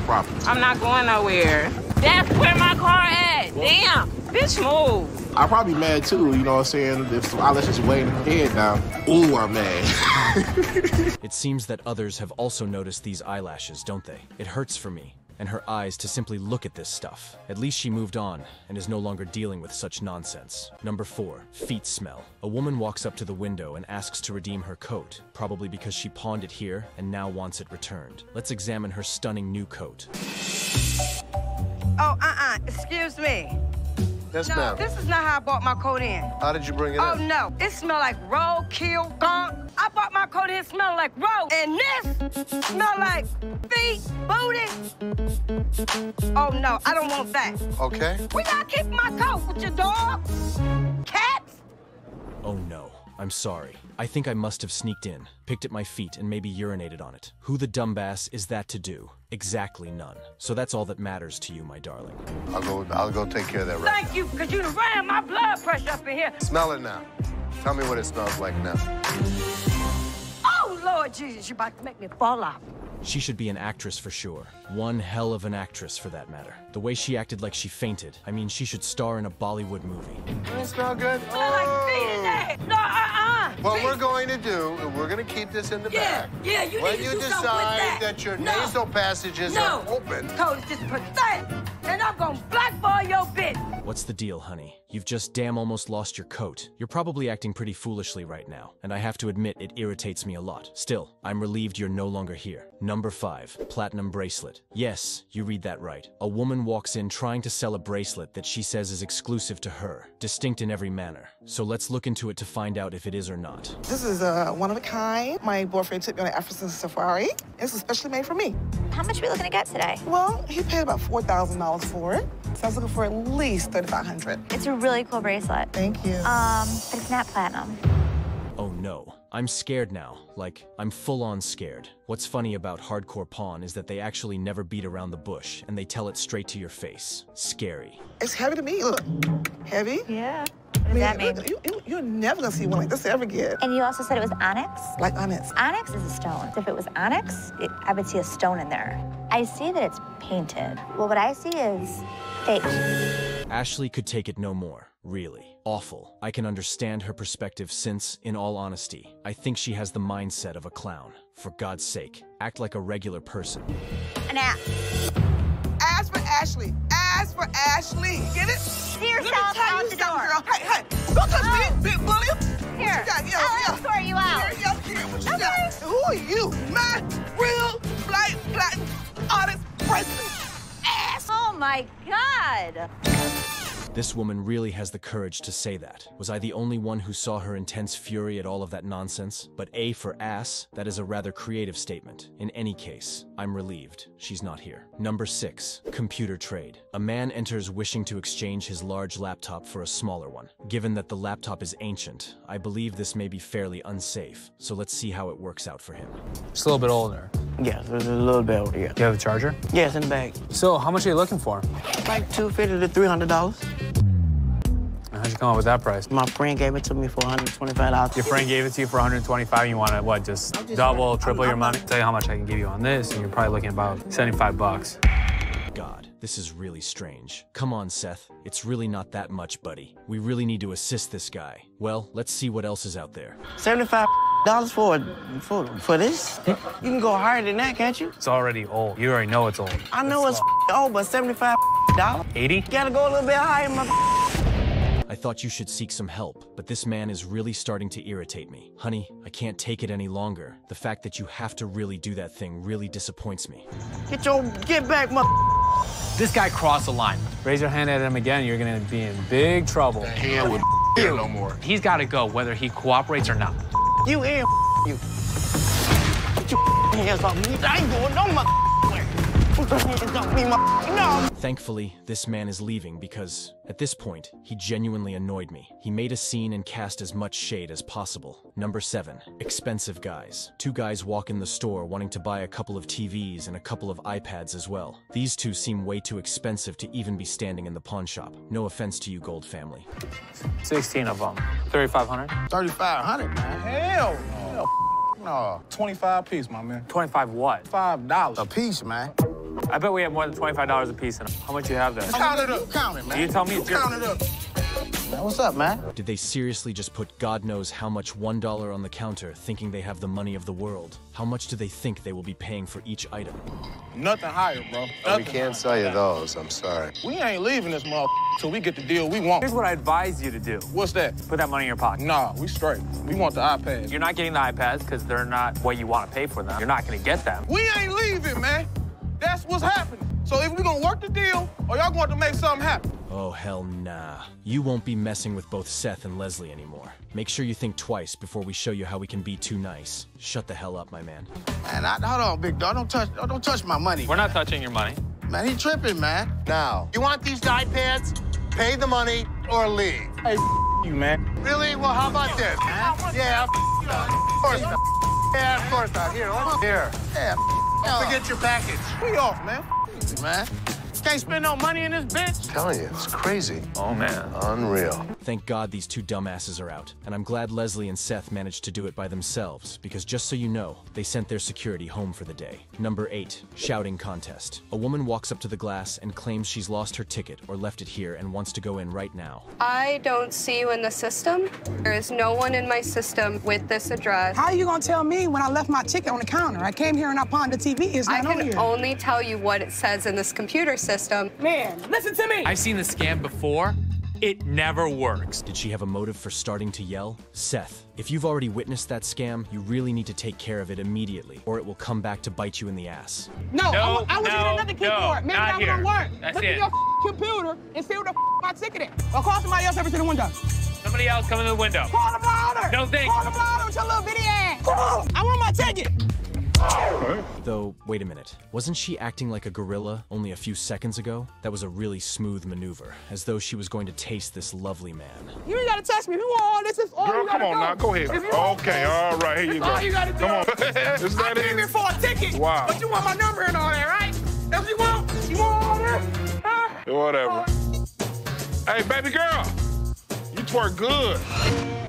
[SPEAKER 16] I'm not going nowhere. That's where my car at. Damn. Bitch, move.
[SPEAKER 36] I'll probably mad too, you know what I'm saying? If some eyelashes weighing her head down. Ooh, I'm mad.
[SPEAKER 3] It seems that others have also noticed these eyelashes, don't they? It hurts for me and her eyes to simply look at this stuff. At least she moved on and is no longer dealing with such nonsense. Number 4. Feet smell. A woman walks up to the window and asks to redeem her coat, probably because she pawned it here and now wants it returned. Let's examine her stunning new coat.
[SPEAKER 37] Oh, uh-uh. Excuse me.
[SPEAKER 2] Yes,
[SPEAKER 37] no,
[SPEAKER 2] ma'am.
[SPEAKER 37] this is not how I bought my coat in.
[SPEAKER 2] How did you bring it
[SPEAKER 37] Oh,
[SPEAKER 2] in?
[SPEAKER 37] no. It smelled like roadkill, gunk. I bought my coat in, it smelled like road. And this smelled like feet, booty. Oh, no. I don't want that.
[SPEAKER 2] Okay.
[SPEAKER 37] We gotta keep my coat with your dog, cats.
[SPEAKER 3] Oh no. I'm sorry. I think I must have sneaked in, picked at my feet, and maybe urinated on it. Who the dumbass is that to do? Exactly none. So that's all that matters to you, my darling.
[SPEAKER 2] I'll go. I'll go take care of that right
[SPEAKER 37] Thank you, because you done ran my blood pressure up in here.
[SPEAKER 2] Smell it now. Tell me what it smells like now.
[SPEAKER 37] Oh, Lord Jesus, you're about to make me fall off.
[SPEAKER 3] She should be an actress for sure. One hell of an actress for that matter. The way she acted like she fainted. I mean, she should star in a Bollywood movie.
[SPEAKER 2] Does it smell good?
[SPEAKER 37] Smell like feet in there. No, uh-uh.
[SPEAKER 2] What we're going to do, is we're going to keep this in the
[SPEAKER 37] Yeah,
[SPEAKER 2] back.
[SPEAKER 37] yeah, you
[SPEAKER 2] when
[SPEAKER 37] need to
[SPEAKER 2] you
[SPEAKER 37] do
[SPEAKER 2] decide
[SPEAKER 37] something with that.
[SPEAKER 2] your
[SPEAKER 37] No.
[SPEAKER 2] nasal passages
[SPEAKER 37] No.
[SPEAKER 2] are open.
[SPEAKER 37] This coat is just pathetic. And I'm gonna blackball your bitch.
[SPEAKER 3] What's the deal, honey? You've just damn almost lost your coat. You're probably acting pretty foolishly right now, and I have to admit it irritates me a lot. Still, I'm relieved you're no longer here. Number 5. Platinum Bracelet. Yes, you read that right. A woman walks in trying to sell a bracelet that she says is exclusive to her, distinct in every manner. So let's look into it to find out if it is or not.
[SPEAKER 12] This is uh, one of a kind. My boyfriend took me on an African safari. It's especially made for me.
[SPEAKER 13] How much are we looking to get today?
[SPEAKER 12] Well, he paid about $4,000 for it. So I was looking for at least 3500
[SPEAKER 13] It's a really cool bracelet.
[SPEAKER 12] Thank you.
[SPEAKER 13] Um, but it's not platinum.
[SPEAKER 3] Oh no. I'm scared now. Like, I'm full on scared. What's funny about Hardcore Pawn is that they actually never beat around the bush and they tell it straight to your face. Scary.
[SPEAKER 12] It's heavy to me. Look, heavy.
[SPEAKER 13] Yeah.
[SPEAKER 12] What
[SPEAKER 13] does that mean?
[SPEAKER 12] You, you, you're never gonna see one like this ever again.
[SPEAKER 13] And you also said it was onyx?
[SPEAKER 12] Like onyx.
[SPEAKER 13] Onyx is a stone. If it was onyx, it, I would see a stone in there. I see that it's painted. Well, what I see is fake.
[SPEAKER 3] Ashley could take it no more. Really. Awful. I can understand her perspective since, in all honesty, I think she has the mindset of a clown. For God's sake, act like a regular person.
[SPEAKER 13] An app.
[SPEAKER 12] Ask for Ashley. Ask for Ashley. Get it?
[SPEAKER 13] See
[SPEAKER 12] Let me
[SPEAKER 13] yourself
[SPEAKER 12] tell
[SPEAKER 13] out
[SPEAKER 12] you
[SPEAKER 13] the
[SPEAKER 12] something,
[SPEAKER 13] door.
[SPEAKER 12] girl. Hey, hey. Don't touch me, oh. big bully.
[SPEAKER 13] Here,
[SPEAKER 12] What you got? Yeah,
[SPEAKER 13] I'll
[SPEAKER 12] yeah.
[SPEAKER 13] escort you out.
[SPEAKER 12] Here, yeah, here. What you got? Who are you? My real flight platinum artist president. Ass.
[SPEAKER 13] Oh my God.
[SPEAKER 3] This woman really has the courage to say that. Was I the only one who saw her intense fury at all of that nonsense? But A for ass, that is a rather creative statement. In any case, I'm relieved. She's not here. Number 6. Computer trade. A man enters wishing to exchange his large laptop for a smaller one. Given that the laptop is ancient, I believe this may be fairly unsafe, so let's see how it works out for him.
[SPEAKER 4] Just a little bit older.
[SPEAKER 31] Yeah, it's a little bit older, yeah.
[SPEAKER 4] You have a charger?
[SPEAKER 31] Yes, in the bag.
[SPEAKER 4] So, how much are you looking for?
[SPEAKER 31] Like 250 to $300.
[SPEAKER 4] How'd you come up with that price?
[SPEAKER 31] My friend gave it to me for $125.
[SPEAKER 4] Your friend gave it to you for 125 you want to, what, just,
[SPEAKER 31] just
[SPEAKER 4] double,
[SPEAKER 31] like-
[SPEAKER 4] triple
[SPEAKER 31] I'm-
[SPEAKER 4] your
[SPEAKER 31] I'm
[SPEAKER 4] money?
[SPEAKER 31] not-
[SPEAKER 4] Tell you how much I can give you on this, and you're probably looking at about 75 bucks.
[SPEAKER 3] God, this is really strange. Come on, Seth. It's really not that much, buddy. We really need to assist this guy. Well, let's see what else is out there.
[SPEAKER 31] $75 for, for, for this? You can go higher than that, can't you?
[SPEAKER 4] It's already old. You already know it's old.
[SPEAKER 31] I know it's old, but $75
[SPEAKER 4] 80?
[SPEAKER 31] Gotta go a little bit higher, my
[SPEAKER 3] I thought you should seek some help, but this man is really starting to irritate me. Honey, I can't take it any longer. The fact that you have to really do that thing really disappoints me.
[SPEAKER 31] Get your, get back, my
[SPEAKER 4] This guy crossed the line. Raise your hand at him again, you're gonna be in big trouble.
[SPEAKER 6] Hand with no more.
[SPEAKER 4] He's gotta go, whether he cooperates or not.
[SPEAKER 31] You and you. Get your hands off me. I ain't going no my no.
[SPEAKER 3] Thankfully, this man is leaving because, at this point, he genuinely annoyed me. He made a scene and cast as much shade as possible. Number 7. Expensive guys. Two guys walk in the store wanting to buy a couple of TVs and a couple of iPads as well. These two seem way too expensive to even be standing in the pawn shop. No offense to you, Gold family.
[SPEAKER 4] 16 of them. 3,500?
[SPEAKER 30] 3,500, man. Hell no. No, 25 piece, my man.
[SPEAKER 4] 25 what?
[SPEAKER 30] $5 a piece, man.
[SPEAKER 4] I bet we have more than $25 a piece in them. How much you have there?
[SPEAKER 30] Count it up. Count it, man.
[SPEAKER 4] You tell me.
[SPEAKER 30] Count it up. Man, what's up, man?
[SPEAKER 3] Did they seriously just put God knows how much $1 on the counter thinking they have the money of the world? How much do they think they will be paying for each item?
[SPEAKER 30] Nothing higher, bro.
[SPEAKER 2] Oh,
[SPEAKER 30] we
[SPEAKER 2] can't sell you those, I'm sorry.
[SPEAKER 30] We ain't leaving this mother till we get the deal we want.
[SPEAKER 4] Here's what I advise you to do.
[SPEAKER 30] What's that?
[SPEAKER 4] Put that money in your pocket.
[SPEAKER 30] Nah, we straight. We want the iPad.
[SPEAKER 4] You're not getting the iPads because they're not what you want to pay for them. You're not going to get them.
[SPEAKER 30] We ain't leaving, man. That's what's happening. So if we're gonna work the deal, or y'all going to make something happen?
[SPEAKER 3] Oh, hell nah. You won't be messing with both Seth and Leslie anymore. Make sure you think twice before we show you how we can be too nice. Shut the hell up, my man.
[SPEAKER 30] Man, I, hold on, big dog. Don't touch, don't touch my money.
[SPEAKER 4] We're not touching your money.
[SPEAKER 30] Man, he tripping, man.
[SPEAKER 2] Now, you want these iPads? Pay the money or leave.
[SPEAKER 30] Hey, you, man.
[SPEAKER 2] Really? Well, how about this, man? Yeah, of course not. Yeah, of course not. Here, let's here.
[SPEAKER 30] Yeah,
[SPEAKER 2] Don't forget your package.
[SPEAKER 30] we off, man. Man, can't spend no money in this bitch.
[SPEAKER 2] I'm telling you, it's crazy.
[SPEAKER 4] Oh, man.
[SPEAKER 2] Unreal.
[SPEAKER 3] Thank God these two dumbasses are out, and I'm glad Leslie and Seth managed to do it by themselves, because just so you know, they sent their security home for the day. Number 8. Shouting Contest. A woman walks up to the glass and claims she's lost her ticket or left it here and wants to go in right now.
[SPEAKER 38] I don't see you in the system. There is no one in my system with this address.
[SPEAKER 21] How are you gonna tell me when I left my ticket on the counter? I came here and I pawned the TV. It's not
[SPEAKER 38] I
[SPEAKER 21] not on
[SPEAKER 38] can
[SPEAKER 21] here.
[SPEAKER 38] only tell you what it says in this computer system.
[SPEAKER 21] Man, listen to me.
[SPEAKER 4] I've seen the scam before. It never works.
[SPEAKER 3] Did she have a motive for starting to yell? Seth, if you've already witnessed that scam, you really need to take care of it immediately, or it will come back to bite you in the ass.
[SPEAKER 21] No,
[SPEAKER 4] No,
[SPEAKER 21] I, wa- I was
[SPEAKER 4] no,
[SPEAKER 21] in another keyboard.
[SPEAKER 4] no,
[SPEAKER 21] Maybe
[SPEAKER 4] not
[SPEAKER 21] that was
[SPEAKER 4] here.
[SPEAKER 21] gonna work.
[SPEAKER 4] That's
[SPEAKER 21] Look
[SPEAKER 4] it.
[SPEAKER 21] at your computer and see what the my ticket is. Or call somebody else over to the window.
[SPEAKER 4] Somebody else come in the window.
[SPEAKER 21] Call them louder.
[SPEAKER 4] No thanks.
[SPEAKER 21] Call them louder with your little bitty ass. Call 'em. I want my ticket.
[SPEAKER 3] Though, wait a minute. Wasn't she acting like a gorilla only a few seconds ago? That was a really smooth maneuver, as though she was going to taste this lovely man.
[SPEAKER 21] You ain't gotta touch me. If you want all this, it's all
[SPEAKER 6] Girl,
[SPEAKER 21] you gotta
[SPEAKER 6] come on
[SPEAKER 21] do.
[SPEAKER 6] now. Go ahead.
[SPEAKER 21] If you want
[SPEAKER 6] Okay, all right. Here you go.
[SPEAKER 21] All you gotta do.
[SPEAKER 6] Come on. Is
[SPEAKER 21] I came
[SPEAKER 6] it?
[SPEAKER 21] here for a ticket.
[SPEAKER 6] Wow.
[SPEAKER 21] But you want my number and all that, right? That's what you want. You want all this? Huh?
[SPEAKER 6] Whatever. Hey, baby girl. You twerk good.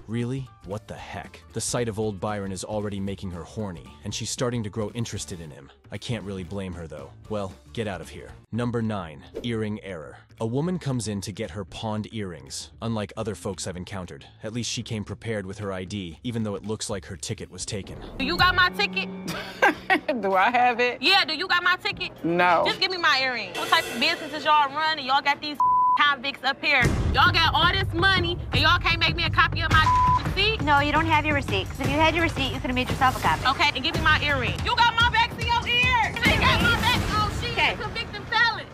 [SPEAKER 3] Really? What the heck? The sight of old Byron is already making her horny, and she's starting to grow interested in him. I can't really blame her though. Well, get out of here. Number 9. Earring Error. A woman comes in to get her pawned earrings. Unlike other folks I've encountered, at least she came prepared with her ID, even though it looks like her ticket was taken.
[SPEAKER 16] Do you got my ticket?
[SPEAKER 21] Do I have it?
[SPEAKER 16] Yeah, do you got my ticket?
[SPEAKER 21] No.
[SPEAKER 16] Just give me my earring. What type of businesses y'all run and y'all got these convicts up here? Y'all got all this money and y'all can't make me a copy of my receipt?
[SPEAKER 13] No, you don't have your receipt. Because if you had your receipt, you could have made yourself a copy.
[SPEAKER 16] Okay, and give me my earring. You got my back to your ear. You got my back. Oh, she
[SPEAKER 13] Okay.
[SPEAKER 16] a convicted felon.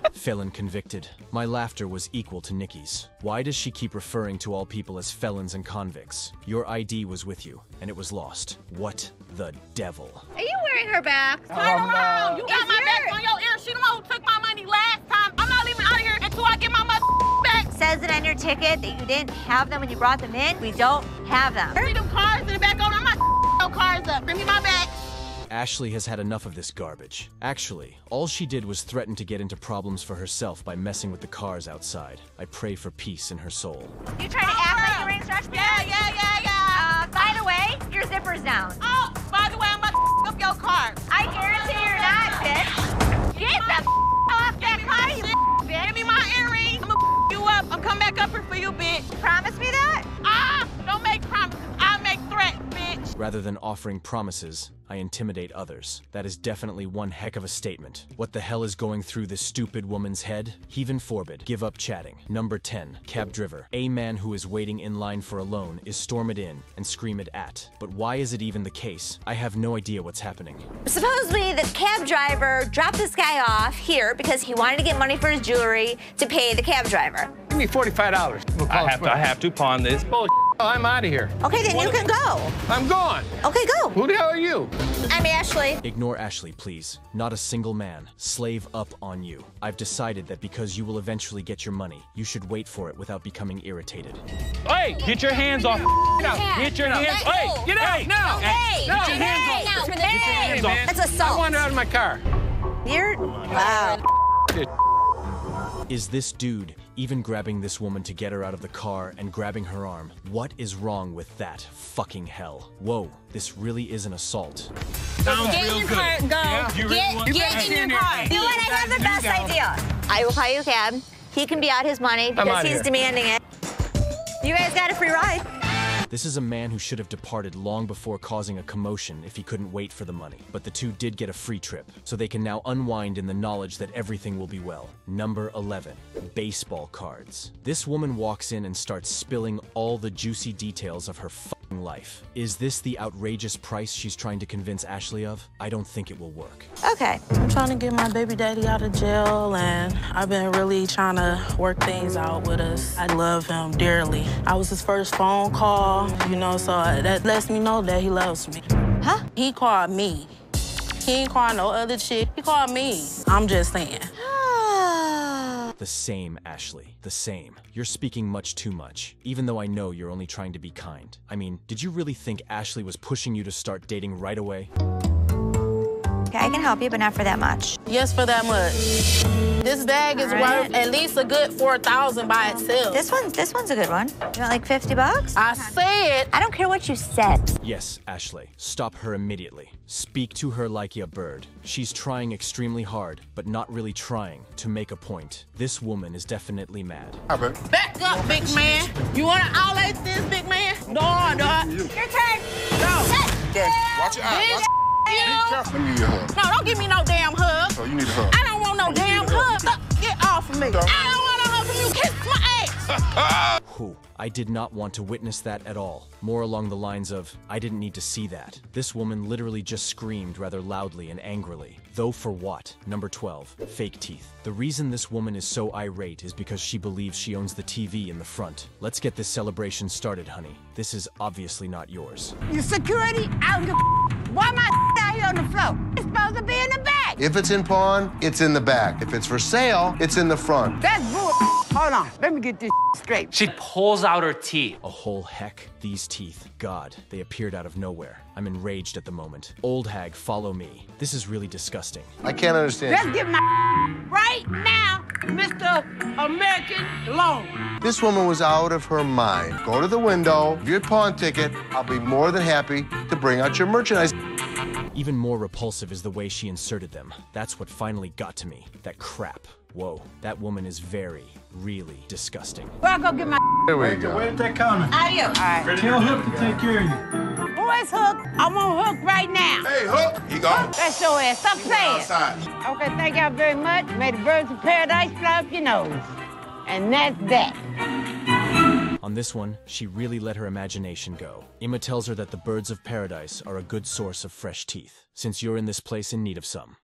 [SPEAKER 3] Felon convicted. My laughter was equal to Nikki's. Why does she keep referring to all people as felons and convicts? Your ID was with you, and it was lost. What the devil?
[SPEAKER 39] Are you wearing her back?
[SPEAKER 12] Turn around. You got my back on your ear. She the one who took my money last time. I'm not leaving out of here until I get my mother back.
[SPEAKER 13] Says it on your ticket that you didn't have them when you brought them in. We don't have them.
[SPEAKER 12] Bring them cars in the back on. I'm not no cars up. Bring me my back.
[SPEAKER 3] Ashley has had enough of this garbage. Actually, all she did was threaten to get into problems for herself by messing with the cars outside. I pray for peace in her soul.
[SPEAKER 13] You trying to act like you're in stretch
[SPEAKER 12] Yeah, yeah, yeah, yeah.
[SPEAKER 13] Uh, by the way, your zipper's down.
[SPEAKER 12] Oh, for you, bitch.
[SPEAKER 3] Rather than offering promises, I intimidate others. That is definitely one heck of a statement. What the hell is going through this stupid woman's head? Heaven forbid. Give up chatting. Number 10. Cab driver. A man who is waiting in line for a loan is storm it in and scream it at. But why is it even the case? I have no idea what's happening.
[SPEAKER 13] Supposedly, the cab driver dropped this guy off here because he wanted to get money for his jewelry to pay the cab driver.
[SPEAKER 40] Give me $45. I have to, I have to pawn this. Bull Oh, I'm out of here.
[SPEAKER 13] Okay, then you can go.
[SPEAKER 40] I'm gone.
[SPEAKER 13] Okay, go.
[SPEAKER 40] Who the hell are you?
[SPEAKER 13] I'm Ashley.
[SPEAKER 3] Ignore Ashley, please. Not a single man. Slave up on you. I've decided that because you will eventually get your money, you should wait for it without becoming irritated.
[SPEAKER 40] Hey, get your hands off. Get out. Get your hands. Hey, get out now.
[SPEAKER 13] Hey,
[SPEAKER 40] Get your hands
[SPEAKER 13] hey,
[SPEAKER 40] off.
[SPEAKER 13] now,
[SPEAKER 40] Get your hands off.
[SPEAKER 13] That's assault.
[SPEAKER 40] I want out of my car.
[SPEAKER 13] You're wow.
[SPEAKER 3] Is this dude even grabbing this woman to get her out of the car and grabbing her arm? What is wrong with that fucking hell? Whoa, this really is an assault.
[SPEAKER 40] Sounds
[SPEAKER 12] Get in your
[SPEAKER 40] good.
[SPEAKER 12] car go.
[SPEAKER 40] Yeah? You really
[SPEAKER 12] Get, get
[SPEAKER 40] better
[SPEAKER 12] in your car.
[SPEAKER 13] You know what? I have the best idea. I will hire you a cab. He can be out his money because
[SPEAKER 40] outta
[SPEAKER 13] he's
[SPEAKER 40] here.
[SPEAKER 13] demanding it. You guys got a free ride.
[SPEAKER 3] This is a man who should have departed long before causing a commotion if he couldn't wait for the money. But the two did get a free trip, so they can now unwind in the knowledge that everything will be well. Number 11. Baseball cards. This woman walks in and starts spilling all the juicy details of her life. Is this the outrageous price she's trying to convince Ashley of? I don't think it will work.
[SPEAKER 13] Okay.
[SPEAKER 41] I'm trying to get my baby daddy out of jail, and I've been really trying to work things out with us. I love him dearly. I was his first phone call, you know, so uh, that lets me know that he loves me.
[SPEAKER 13] Huh?
[SPEAKER 41] He called me. He ain't called no other chick. He called me. I'm just saying.
[SPEAKER 3] The same, Ashley. The same. You're speaking much too much, even though I know you're only trying to be kind. I mean, did you really think Ashley was pushing you to start dating right away?
[SPEAKER 13] Okay, I can help you, but not for that much.
[SPEAKER 41] Yes, for that much. This bag is
[SPEAKER 13] All right.
[SPEAKER 41] worth at least a good 4000 by itself.
[SPEAKER 13] This one's this one's a good one. You want like 50 bucks?
[SPEAKER 41] I said.
[SPEAKER 13] I don't care what you said.
[SPEAKER 3] Yes, Ashley. Stop her immediately. Speak to her like a bird. She's trying extremely hard, but not really trying, to make a point. This woman is definitely mad.
[SPEAKER 41] Back up, big man. You wanna outlet this, big man? No, no.
[SPEAKER 13] Your turn.
[SPEAKER 41] No.
[SPEAKER 6] Okay, watch your eyes. Watch
[SPEAKER 41] You.
[SPEAKER 6] Let me give you a hug.
[SPEAKER 41] No, don't give me no damn hug.
[SPEAKER 6] So you need a hug.
[SPEAKER 41] I don't want no damn hug. Stop. Get off of me. I don't want a hug from you. Kiss my ass.
[SPEAKER 3] Who? I did not want to witness that at all. More along the lines of, I didn't need to see that. This woman literally just screamed rather loudly and angrily. Though for what? Number 12. Fake teeth. The reason this woman is so irate is because she believes she owns the TV in the front. Let's get this celebration started, honey. This is obviously not yours.
[SPEAKER 42] You security, I don't give a Why my out here on the floor? It's supposed to be in the back.
[SPEAKER 2] If it's in pawn, it's in the back. If it's for sale, it's in the front.
[SPEAKER 42] That's bull. Hold on, let me get this straight.
[SPEAKER 3] She pulls out her teeth. A whole heck. These teeth. God, they appeared out of nowhere. I'm enraged at the moment. Old hag, follow me. This is really disgusting.
[SPEAKER 2] I can't understand.
[SPEAKER 42] Let's get my right now, Mr. American Loan.
[SPEAKER 2] This woman was out of her mind. Go to the window, give your pawn ticket. I'll be more than happy to bring out your merchandise.
[SPEAKER 3] Even more repulsive is the way she inserted them. That's what finally got to me. That crap. Whoa, that woman is very, really disgusting.
[SPEAKER 42] Where I go get my
[SPEAKER 2] Here we go.
[SPEAKER 42] Wait at that counter. Out of. All right.
[SPEAKER 40] Tell Hook to take care of you.
[SPEAKER 42] Who is Hook? I'm on Hook right now.
[SPEAKER 6] Hey, Hook. He gone.
[SPEAKER 42] That's your ass. Stop saying.
[SPEAKER 6] outside.
[SPEAKER 42] Okay, thank y'all very much. May the birds of paradise fly up your nose. And that's that.
[SPEAKER 3] On this one, she really let her imagination go. Emma tells her that the birds of paradise are a good source of fresh teeth, since you're in this place in need of some.